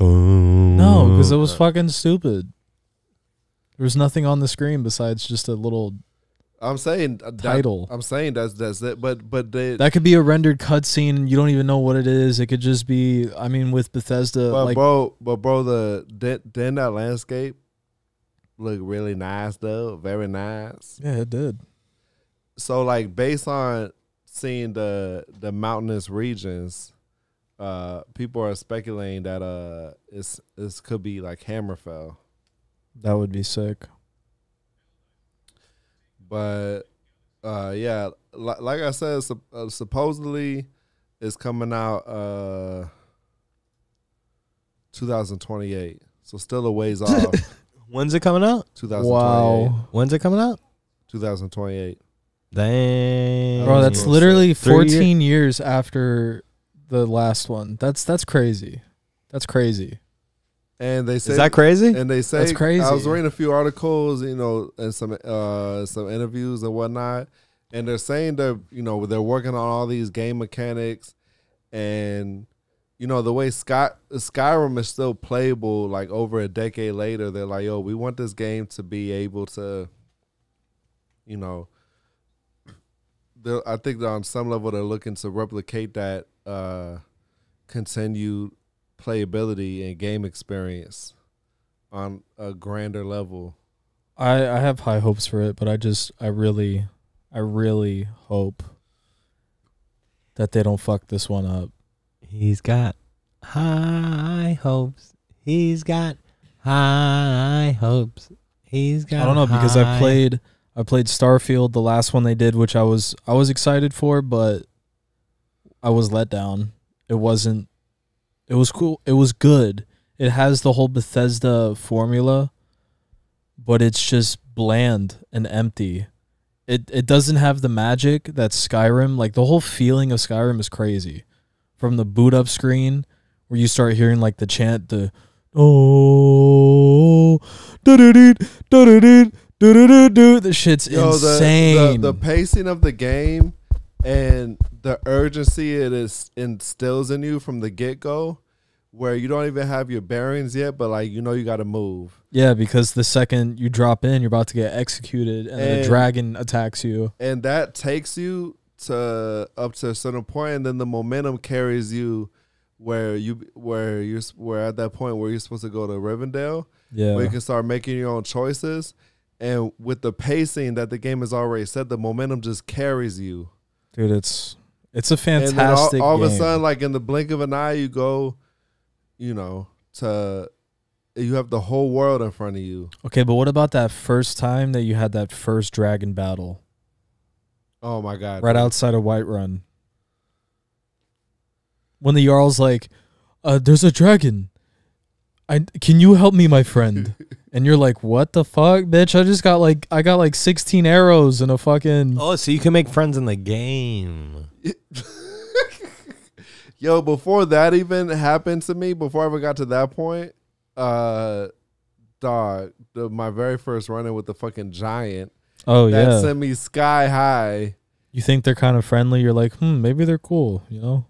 No, because it was fucking stupid. There was nothing on the screen besides just a little. I'm saying uh, that- Title. I'm saying that's that's it. But but they, That could be a rendered cutscene. You don't even know what it is. It could just be. I mean, with Bethesda, but like bro, but bro, the didn't, didn't that landscape look really nice though? Very nice. yeah, it did. So like based on seeing the the mountainous regions, uh, people are speculating that uh, it's this could be like Hammerfell. That would be sick. but uh yeah li- like i said sup- uh, supposedly it's coming out uh 2028 so still a ways *laughs* off When's it coming out? 2028 Wow, When's it coming out? 2028 Dang. bro, that's literally Three 14 years after the last one. That's that's crazy. That's crazy. and they say Is that crazy? and they say That's crazy. i was reading a few articles you know and some uh some interviews and whatnot and they're saying that you know they're working on all these game mechanics and you know the way Sky Skyrim is still playable like over a decade later they're like yo we want this game to be able to you know they're- I think that on some level they're looking to replicate that uh continued playability and game experience on a grander level I I have high hopes for it, but I just I really I really hope that they don't fuck this one up. He's got high hopes. He's got high hopes. He's got. I don't know because I high- played I played Starfield, the last one they did, which I was I was excited for, but I was let down. It wasn't. It was cool. It was good. It has the whole Bethesda formula, but it's just bland and empty. it it doesn't have the magic that Skyrim. Like the whole feeling of Skyrim is crazy. From the boot up screen where you start hearing like the chant, the oh, da-da-dee, da-da-dee, the shit's Yo, the, insane. the the pacing of the game and the urgency it is instills in you from the get go, where you don't even have your bearings yet, but like you know you got to move. yeah, because the second you drop in, you're about to get executed, and, then a And- dragon attacks you. and that takes you to up to a certain point, and then the momentum carries you where you where you're where at that point where you're supposed to go to Rivendell, Yeah, where you can start making your own choices. And with the pacing that the game has already set, the momentum just carries you. dude, it's it's a then all, fantastic. all of a sudden, like in the blink of an eye, you go, you know, to you have the whole world in front of you. Okay, but what about that first time that you had that first dragon battle Oh my god! right outside of Whiterun? When the Jarl's like, uh, there's a dragon. I can you help me, my friend? *laughs* and you're like, what the fuck, bitch? I just got like I got like 16 arrows and a fucking Oh, so you can make friends in the game. *laughs* Yo, before that even happened to me, before I ever got to that point, uh, dog, the, my very first run in with the fucking giant Oh that yeah. sent me sky high. you think they're kind of friendly, you're like, "Hmm, maybe they're cool," you know?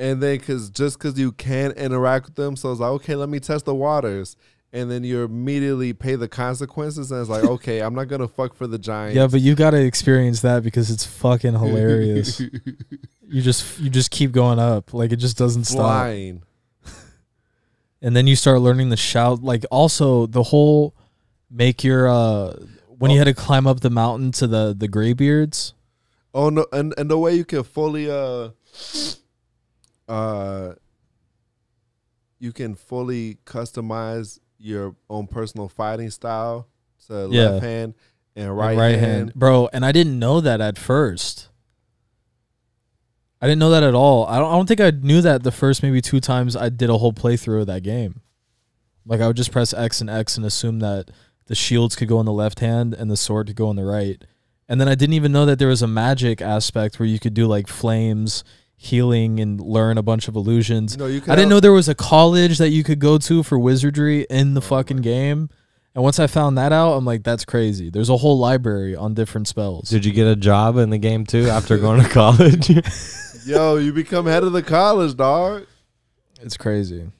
And then, cause just cause you can't interact with them, so it's like, okay, let me test the waters. And then you immediately pay the consequences, and it's like, *laughs* okay, I'm not gonna fuck for the giant. Yeah, but you got to experience that because it's fucking hilarious. *laughs* you just you just keep going up. Like it just doesn't stop. flying. *laughs* and then you start learning the shout like also the whole make your uh when you had to climb up the mountain to the the Greybeards Oh no, and and the way you can fully uh uh you can fully customize your own personal fighting style to Yeah. left hand and the right, hand. bro and i didn't know that at first. I didn't know that at all. I don't, I don't think i knew that the first maybe two times i did a whole playthrough of that game. Like i would just press x and x and assume that the shields could go on the left hand and the sword could go on the right. And then i didn't even know that there was a magic aspect where you could do like flames healing and learn a bunch of illusions No, you can I didn't have- know there was a college that you could go to for wizardry in the fucking game. And once I found that out, I'm like, that's crazy. There's a whole library on different spells. Did you get a job in the game too after going to college? *laughs* Yo, you become head of the college, dog. It's crazy.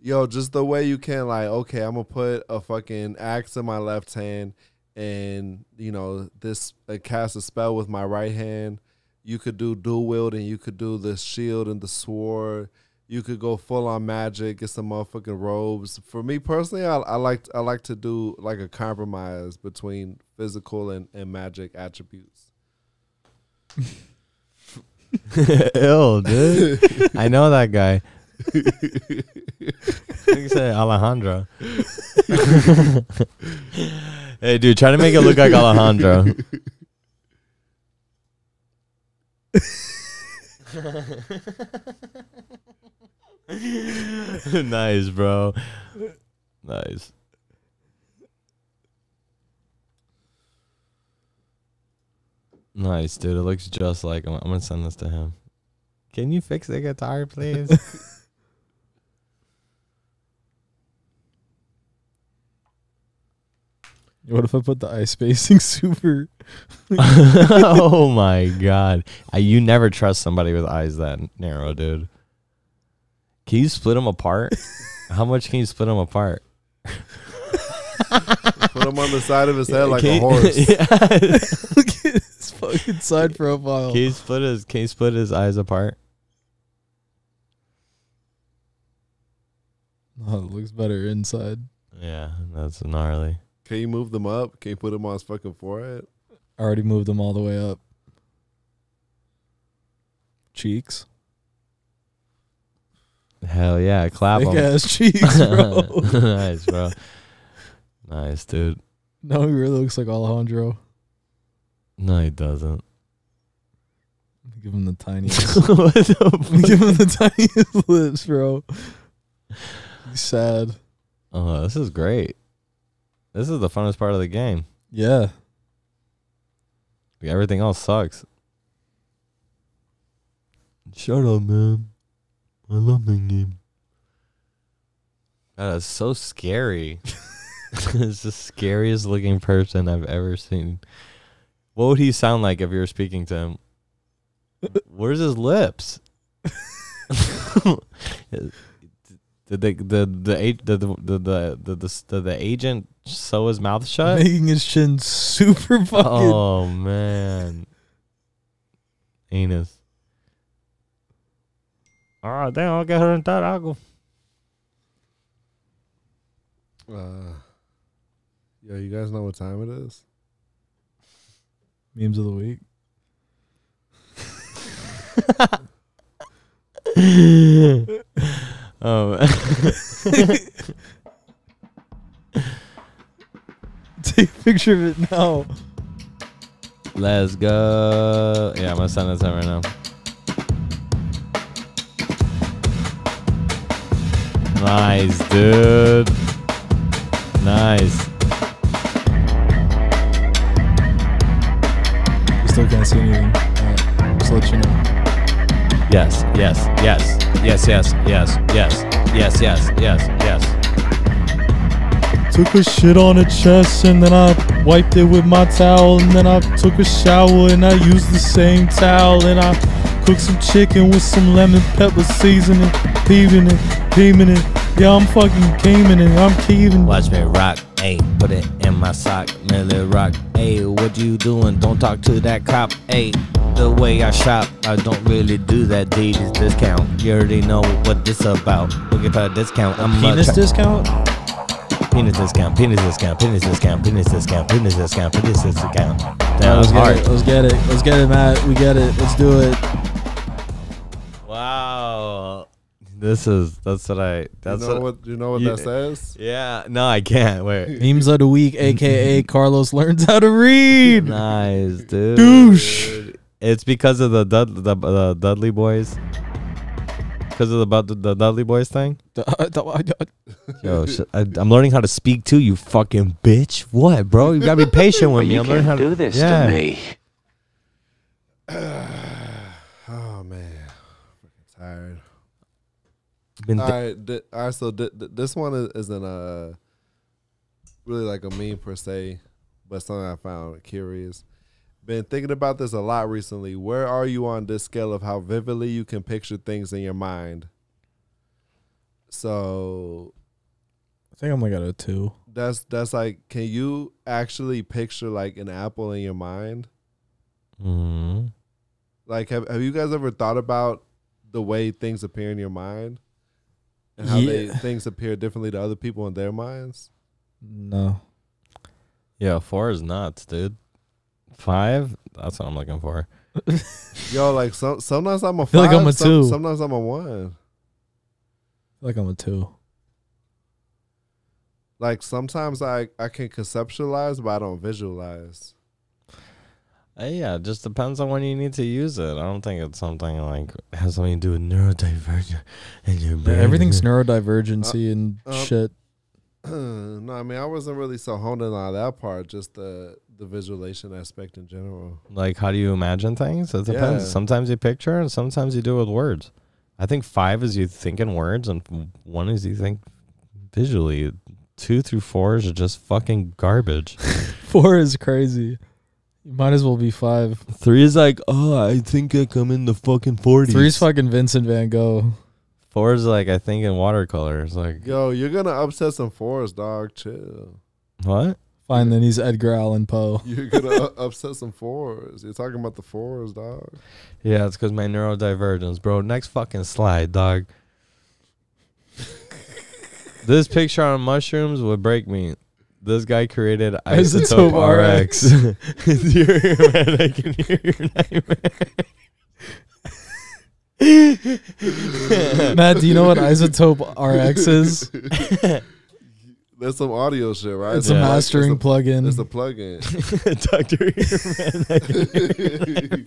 Yo, just the way you can like, okay, I'm gonna put a fucking axe in my left hand, and you know this uh, cast a spell with my right hand. You could do dual wielding. You could do the shield and the sword. You could go full on magic, get some motherfucking robes. For me personally, I, I like I like to do like a compromise between physical and, and magic attributes. *laughs* Ill, dude. I know that guy. You said Alejandro. *laughs* hey, dude, try to make it look like Alejandro. *laughs* nice, bro. Nice. Nice, dude. It looks just like him. I'm gonna send this to him. Can you fix the guitar, please? *laughs* What if I put the eye spacing *laughs* super? *laughs* *laughs* oh my god. I, you never trust somebody with eyes that narrow, dude. Can you split them apart? How much can you split them apart? Put him on the side of his head like Can a horse. yeah. Look at his fucking side profile. Can you split his can you split his eyes apart? Oh, it looks better inside. Yeah, that's gnarly. Can you move them up? Can you put them on his fucking forehead? I already moved them all the way up. Cheeks. Hell yeah, clap Big him. ass cheeks, *laughs* bro. nice, bro. Nice, dude. no, he really looks like Alejandro. No, he doesn't. *laughs* Give him the tiniest. what the Give him the tiniest lips, bro. He's sad. Oh, this is great. This is the funnest part of the game. Yeah. Everything else sucks. Shut up, man. I love that game. That is so scary. *laughs* it's the scariest looking person I've ever seen. What would he sound like if you were speaking to him? Where's his lips? *laughs* Did the the the the the the, the, the, the, the agent sew his mouth shut? Making his chin super fucking. Oh man, anus. All right, then I'll get her in that. I'll go. Uh, yo, you guys know what time it is? Memes of the week. *laughs* Oh, *laughs* *laughs* Take a picture of it now. let's go. Yeah, I'm gonna send it to him right now. Nice, dude. Nice. You still can't see anything. Alright, just let you know. Yes, yes, yes, yes, yes, yes, yes, yes, yes, yes, yes. Took a shit on the chest and then I wiped it with my towel and then I took a shower and I used the same towel and I cooked some chicken with some lemon pepper seasoning, peeping it, peeming it. Yeah, I'm fucking gaming it. I'm keeving. Watch me rock, ayy, put it in my sock, merely rock, ayy, what you doing? Don't talk to that cop, ayy. The way I shop, I don't really do that D's discount. You already know what this about. Looking for a discount. I'm a Penis discount? Penis discount, penis discount, penis discount, penis discount, penis discount, penis discount. Alright, That was let's get hard. it. Let's get it. Let's get it, Matt. We get it. Let's do it. Wow. This is that's what I that's you know what, what? You know what Yeah. that says? Yeah, no, I can't. Wait. *laughs* Memes of the week, aka *laughs* Carlos learns how to read. Nice, dude. Douche. It's because of the Dud- the, the Dudley boys. Because of the, Bud- the Dudley boys thing. *laughs* Yo, sh- I, I'm learning how to speak too. You fucking bitch. What, bro? You gotta be *laughs* patient with me. I'm learning how to do this yeah. to me. *sighs* Oh man, Fucking tired. Been th- right, th- all right. So th- th- this one is, isn't uh really like a meme per se, but something I found curious. Been thinking about this a lot recently. Where are you on this scale of how vividly you can picture things in your mind? So I think I'm like at a two. that's that's like, can you actually picture like an apple in your mind? Mhm. Like, have have you guys ever thought about the way things appear in your mind, and how they things appear differently to other people in their minds? No. Yeah, four is nuts, dude. Five? That's what I'm looking for. *laughs* Yo, like some sometimes I'm a feel like I'm a some- two. Sometimes I'm a one. like I'm a two. Like sometimes I I can conceptualize, but I don't visualize. Uh, yeah, it just depends on when you need to use it. I don't think it's something like has something to do with neurodivergent and your Yeah, brain. everything's neurodivergency and um, shit. *clears throat* no, I mean I wasn't really so honed in on that part, just the the visualization aspect in general. like how do you imagine things? It depends. Yeah. Sometimes you picture and sometimes you do it with words. I think five is you think in words and one is you think visually. Two through four is just fucking garbage. *laughs* *laughs* Four is crazy. You might as well be five. Three is like, oh, I think I come in the fucking forties. Three's fucking Vincent Van Gogh. Four is like I think in watercolors. Like Yo, you're gonna upset some fours, dog. Chill. what? Fine, then he's Edgar Allan Poe. *laughs* You're gonna u- upset some fours. You're talking about the fours, dog. Yeah, it's because my neurodivergence, bro. Next fucking slide, dog. this picture on mushrooms would break me. This guy created iZotope iZotope RX. *laughs* You're- man, I can hear your nightmare. *laughs* Matt, do you know what iZotope RX is? *laughs* That's some audio shit, right? It's a mastering It's a, plugin. it's a plugin. *laughs* Doctor, man, I can hear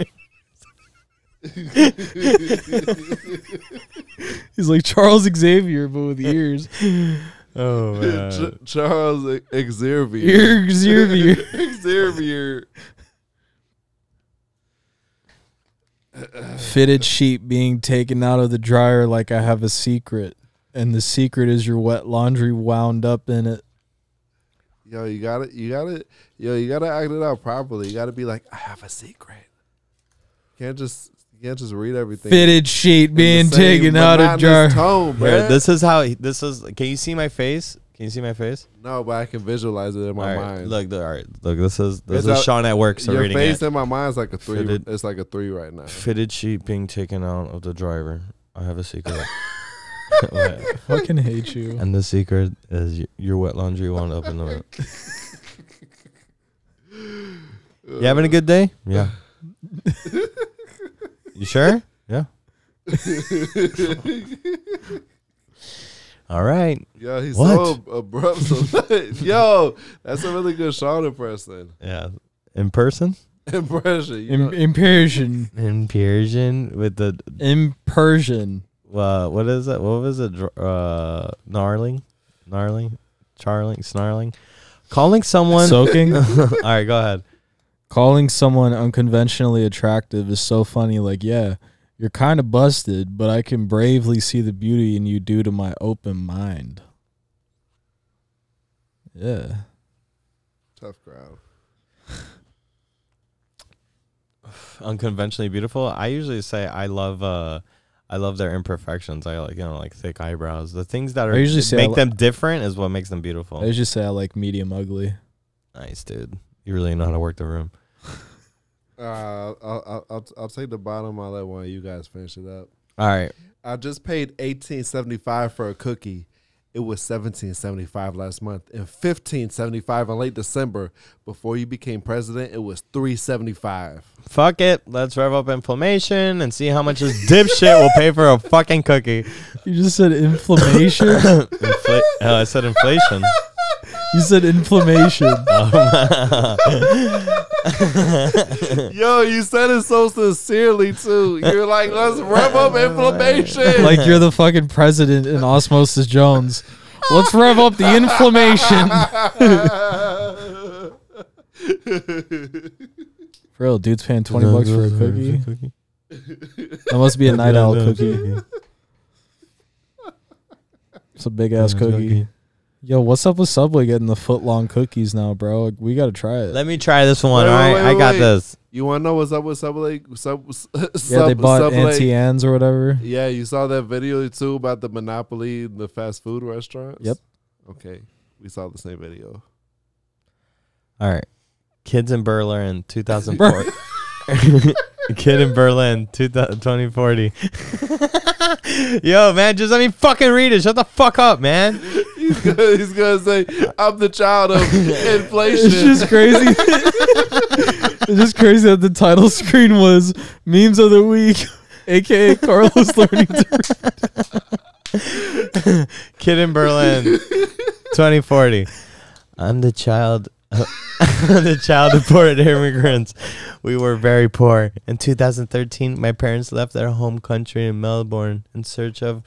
He's like Charles Xavier, but with ears. Oh man. Ch- Charles Xavier. Xavier. Xavier. Fitted sheet being taken out of the dryer like I have a secret, and the secret is your wet laundry wound up in it. Yo, you got it. You got it. Yo, you gotta act it out properly. You gotta be like, I have a secret. You can't just you can't just read everything. Fitted sheet being same taken out of monotonous jar. Tone, Here, bruh. this is how. This is. Can you see my face? Can you see my face? no, but I can visualize it in my All right, mind. Look, the- all right. Look, this is this It's is a- Shawn at work. So Your reading face it. in my mind is like a three. Fitted- It's like a three right now. Fitted sheet being taken out of the driver. I have a secret. *laughs* *laughs* I fucking hate you. and the secret is your wet laundry won't open the. *laughs* You having a good day? Yeah. you sure? Yeah. All right. Yo, he's What? so abrupt. So *laughs* *laughs* Yo, that's a really good Shawn impression. Yeah. In person? Impression. You In, know, in Persian. In Persian with the In Persian. uh, what is it? What was it? Uh, gnarling, gnarling, charling, snarling, calling someone. Soaking. *laughs* All right, go ahead. Calling someone unconventionally attractive is so funny. Like, yeah, you're kind of busted, but I can bravely see the beauty in you due to my open mind. Yeah. tough crowd. *sighs* Unconventionally beautiful. I usually say I love. uh I love their imperfections. I like you know like thick eyebrows. The things that are I usually say I make li- them different is what makes them beautiful. I just say I like medium ugly. nice, dude. You really know how to work the room. Uh, I'll, I'll, I'll, I'll take the bottom. I'll let one of you guys finish it up. All right. I just paid eighteen seventy five for a cookie. It was seventeen seventy five last month and fifteen seventy five in late December. Before you became president, it was three seventy five. Fuck it. Let's rev up inflammation and see how much this dipshit will pay for a fucking cookie. You just said inflammation. *coughs* Infla- oh, I said inflation. *laughs* you said inflammation. *laughs* Oh, *laughs* Yo, you said it so sincerely too. You're like, let's rev up inflammation. like you're the fucking president in Osmosis Jones. Let's rev up the inflammation. *laughs* For real, dude's paying 20 bucks for a cookie. That must be a night owl cookie. It's a big ass cookie. Yo, what's up with Subway getting the foot long cookies now, bro? We gotta try it. Let me try this one. Wait, all wait, wait, I got wait. this. You want to know what's up with Subway? Sub, *laughs* yeah, sub, they bought Subway? Auntie Anne's or whatever. Yeah, you saw that video too about the monopoly in the fast food restaurants. Yep. Okay, we saw the same video. All right, kids in Berlin, *laughs* 2004. *laughs* Kid in Berlin, 2040. Yo, man, just let me fucking read it. Shut the fuck up, man. He's gonna, he's gonna say, "I'm the child of *laughs* inflation." It's just crazy. *laughs* it's just crazy that the title screen was memes of the week, *laughs* aka Carlos learning to Kid in Berlin, 2040. I'm the child. The child of poor immigrants. We were very poor. In 2013, my parents left their home country in Melbourne in search of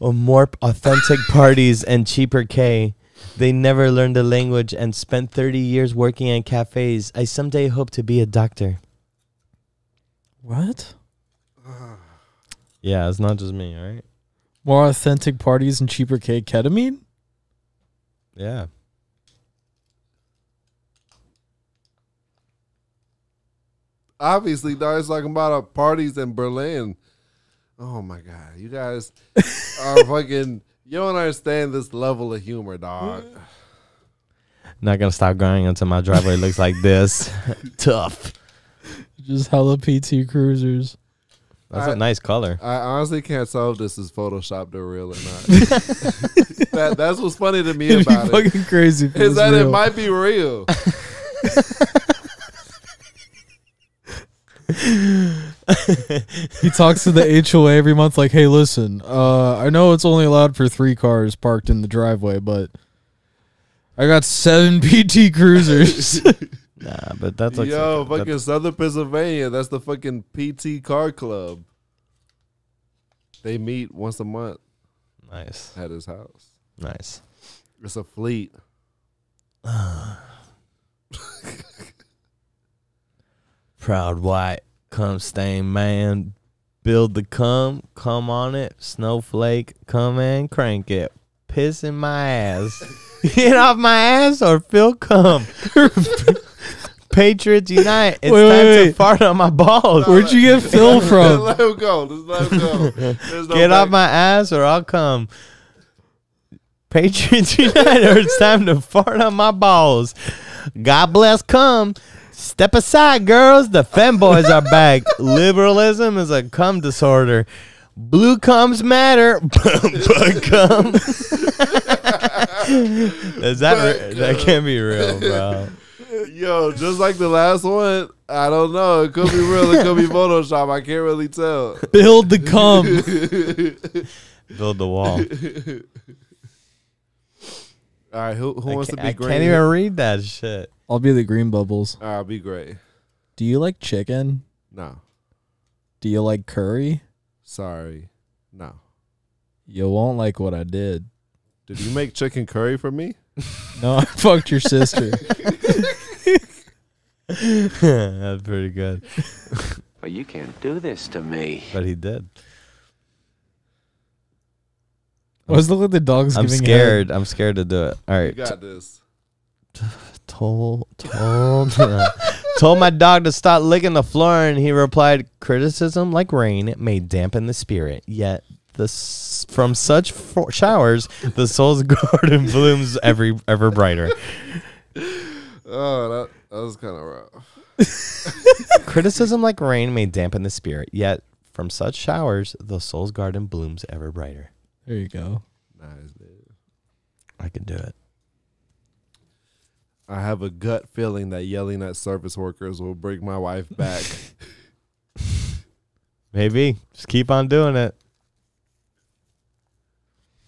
of more authentic parties and cheaper K. They never learned the language and spent 30 years working in cafes. I someday hope to be a doctor. What? Yeah, it's not just me, all right? More authentic parties and cheaper K ketamine? Yeah. Obviously, dog, it's talking about uh, parties in Berlin. Oh my god, you guys are *laughs* fucking. You don't understand this level of humor, dog. *sighs* Not gonna stop going until my driveway looks like this. *laughs* Tough. Just hella PT cruisers. That's I- a nice color. I honestly can't tell if this is photoshopped or real or not. *laughs* that, that's what's funny to me It'd be about it. fucking crazy. If it Is was that it might be real. He talks to the HOA every month, like, "Hey, listen, uh, I know it's only allowed for three cars parked in the driveway, but I got seven *laughs* PT Cruisers." *laughs* Nah, but that's like Yo, that- fucking Southern Pennsylvania. That's the fucking PT car club. They meet once a month nice, at his house. nice. It's a fleet. *sighs* *sighs* Proud white Cum stain man. Build the cum, come on it. Snowflake, come and crank it. Piss in my ass. *laughs* Get off my ass or feel cum. *laughs* Patriots unite. It's Wait, time wait, to wait. fart on my balls. Where'd you get *laughs* Phil from? let him go. Just let him go. There's no Get off my ass or I'll come. Patriots Unite or it's time to fart on my balls. God bless come. Step aside, girls. The femboys are back. *laughs* Liberalism is a cum disorder. Blue comes matter. *laughs* But cum. *laughs* is that re- that can't be real, bro? Yo, just like the last one, I don't know. It could be real. It could be Photoshop. I can't really tell. Build the cum. Build the wall. All right, who, who wants to can't, be I can't even read that shit. I'll be the green bubbles. All right, I'll be great. Do you like chicken? No, Do you like curry? sorry, no. You won't like what I did. Did you make chicken curry for me? *laughs* No, I fucked your sister. *laughs* That's pretty good. *laughs* Well, you can't do this to me. But he did. What's the look like the dog's I'm giving scared. I'm scared to do it. All right. You got this. Told told *laughs* told my dog to stop licking the floor, and he replied, "Criticism, like rain, may dampen the spirit. Yet the s- from such fo- showers, the soul's *laughs* garden blooms every ever brighter." *laughs* Oh, that, that was kind of rough. Criticism, like rain, may dampen the spirit. Yet from such showers, the soul's garden blooms ever brighter. There you go. Nice, dude. I can do it. I have a gut feeling that yelling at service workers will bring my wife back. *laughs* Maybe just keep on doing it,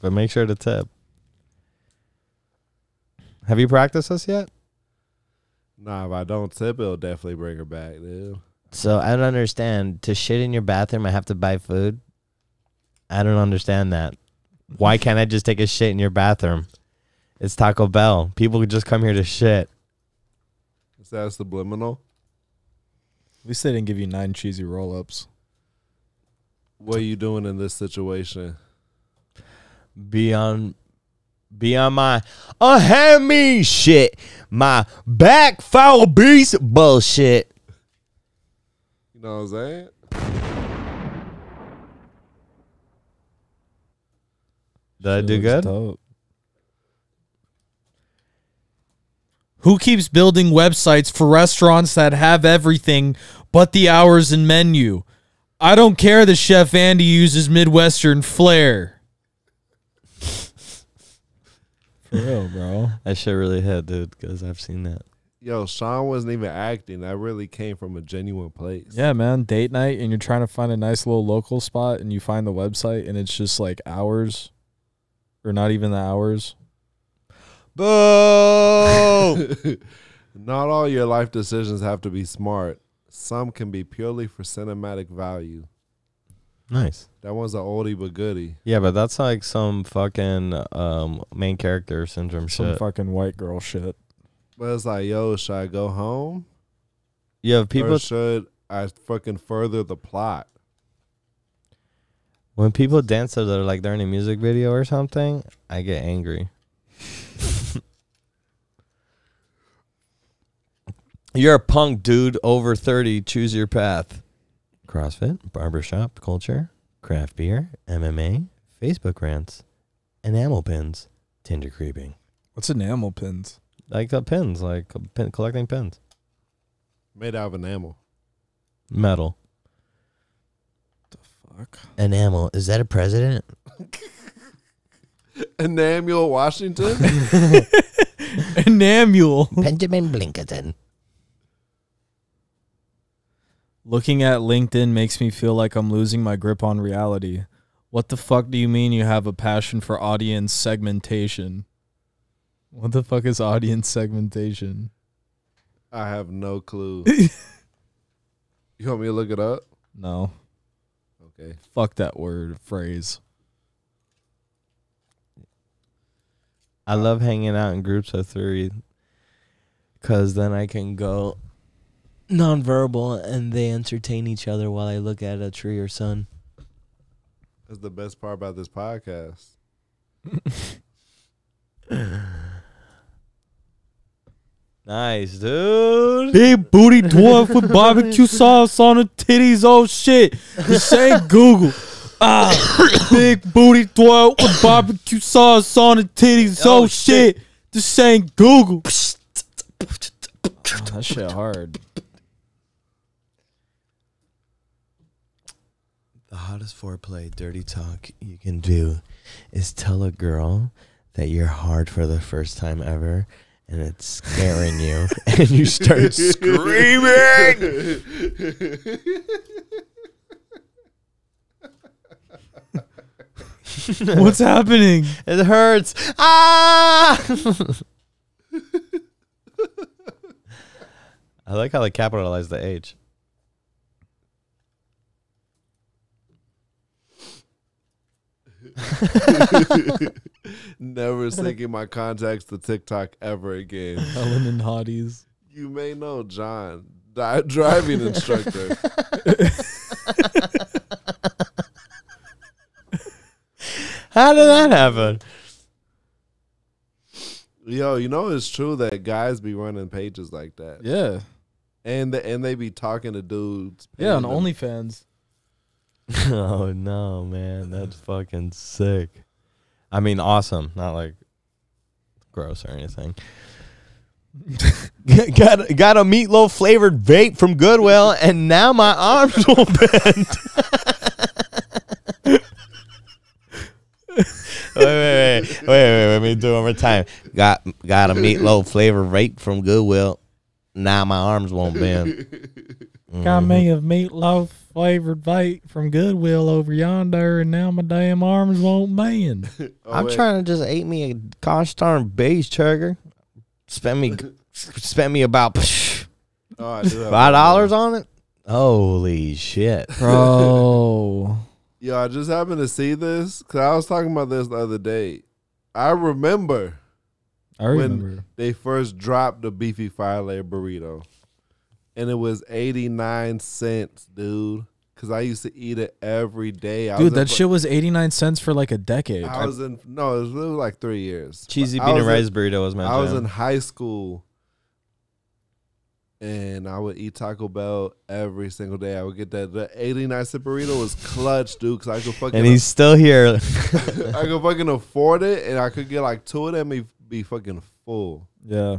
but make sure to tip. Have you practiced this yet? nah, if I don't tip, it'll definitely bring her back, dude. So I don't understand. To shit in your bathroom, I have to buy food. I don't understand that. Why can't I just take a shit in your bathroom? It's Taco Bell. People just come here to shit. Is that subliminal? At least they didn't give you nine cheesy roll ups. What are you doing in this situation? Be on, be on my uh me shit. My back foul beast bullshit. You know what I'm saying? Did I do good? Who keeps building websites for restaurants that have everything but the hours and menu? I don't care that Chef Andy uses Midwestern flair. *laughs* For real, bro. That shit really hit, dude. Because I've seen that. Yo, Shawn wasn't even acting. That really came from a genuine place. Yeah, man. Date night, and you're trying to find a nice little local spot, and you find the website, and it's just like hours, or not even the hours. Boo! *laughs* Not all your life decisions have to be smart. Some can be purely for cinematic value. nice. That one's an oldie but goodie. Yeah, but that's like some fucking um main character syndrome Some shit. fucking white girl shit. But it's like, yo, should I go home? Yeah, have people or should I fucking further the plot? when people dance to their like they're in a music video or something, I get angry. You're a punk dude over 30, choose your path. CrossFit, barbershop, culture, craft beer, MMA, Facebook rants, enamel pins, Tinder creeping. What's enamel pins? Like the pins, like pin, collecting pins. Made out of enamel. Metal. The fuck. Enamel, is that a president? *laughs* Enamel Washington? *laughs* *laughs* Enamel. Benjamin Blinkerton. Looking at LinkedIn makes me feel like I'm losing my grip on reality. What the fuck do you mean you have a passion for audience segmentation? What the fuck is audience segmentation? I have no clue. *laughs* you want me to look it up? No. Okay. Fuck that word phrase. I love hanging out in groups of three because then I can go nonverbal and they entertain each other while I look at a tree or sun. That's the best part about this podcast. *laughs* Nice, dude. Big booty dwarf with *laughs* barbecue sauce on the titties. Oh shit. This *laughs* ain't Google. Ah, big booty dwarf with barbecue sauce on the titties. Oh, Oh, shit. This ain't Google. Oh, that shit hard. The hottest foreplay, dirty talk you can do is tell a girl that you're hard for the first time ever and it's scaring you *laughs* *laughs* and you start screaming. *laughs* What's happening? It hurts. Ah! I like how they capitalize the H. *laughs* Never syncing my contacts to TikTok ever again. *laughs* Helen and Hotties. You may know John, di- driving instructor. *laughs* How did that happen? Yo, you know it's true that guys be running pages like that, Yeah. and the, and they be talking to dudes. Yeah, on them- OnlyFans. *laughs* oh no, man, that's fucking sick. I mean, awesome, not like gross or anything. *laughs* got got a meatloaf flavored vape from Goodwill, and now my arms will *laughs* bend. wait, wait, wait, wait, wait, Let me do it one more time. Got got a meatloaf flavored vape from Goodwill. Now my arms won't bend. Got me a meatloaf flavored vape from Goodwill over yonder, and now my damn arms won't bend. *laughs* Oh, I'm wait. trying to just eat me a gosh darn base chugger. Spend me, spend me about *laughs* Oh, I do have five one dollars more. on it. Holy shit! *laughs* Bro. Yo, I just happened to see this because I was talking about this the other day. I remember I remember. when they first dropped the beefy five layer burrito, and it was eighty nine cents, dude. Because I used to eat it every day. I was Dude, in that fu- shit was 89 cents for like a decade. I was in no, it was, it was like three years. Cheesy bean and rice in- burrito was my I was in high school, and I would eat Taco Bell every single day. I would get that. The eighty nine cent burrito was clutch, dude. Because I could fucking and he's still here. *laughs* I could fucking afford it, and I could get like two of them and be fucking full. yeah.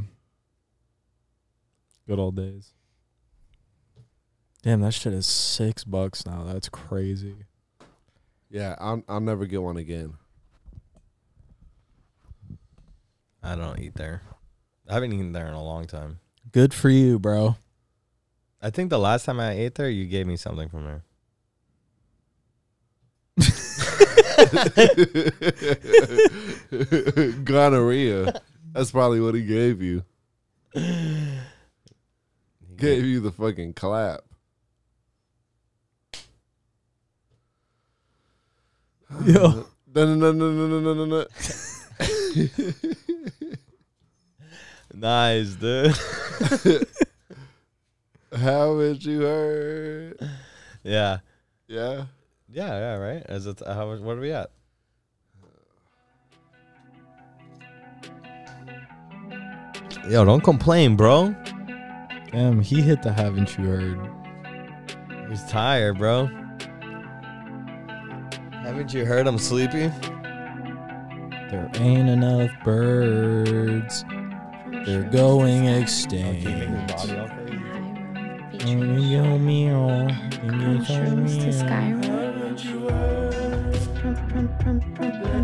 Good old days. Damn, that shit is six bucks now. That's crazy. Yeah, I'll, I'll never get one again. I don't eat there. I haven't eaten there in a long time. Good for you, bro. I think the last time I ate there, you gave me something from there. *laughs* Gonorrhea. That's probably what he gave you. *laughs* Gave you the fucking clap. Yo. No, no, no, no, no, no, no, no. Nice, dude. *laughs* Haven't you heard? yeah, Yeah. yeah, yeah. Right? Is it? How? What are we at? Yo, don't complain, bro. Damn, he hit the haven't you heard? He's tired, bro. Haven't you heard I'm sleepy? There ain't enough birds. They're going extinct. Featuring Meow, meow, From meow, shrooms oh, to meow. Skyrim. From, from, from, from, from,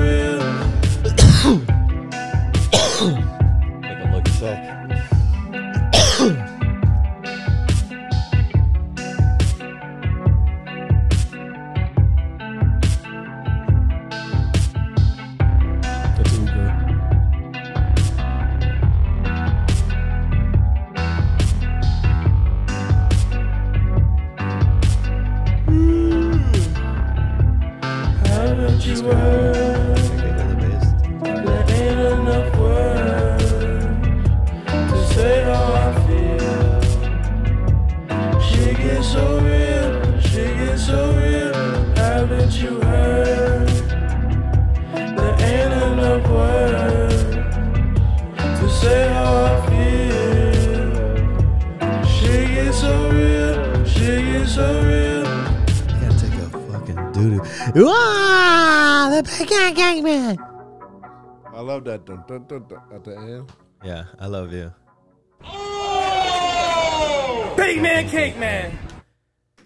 love that dun, dun, dun, dun, at the end. Yeah, I love you. Big man, cake man.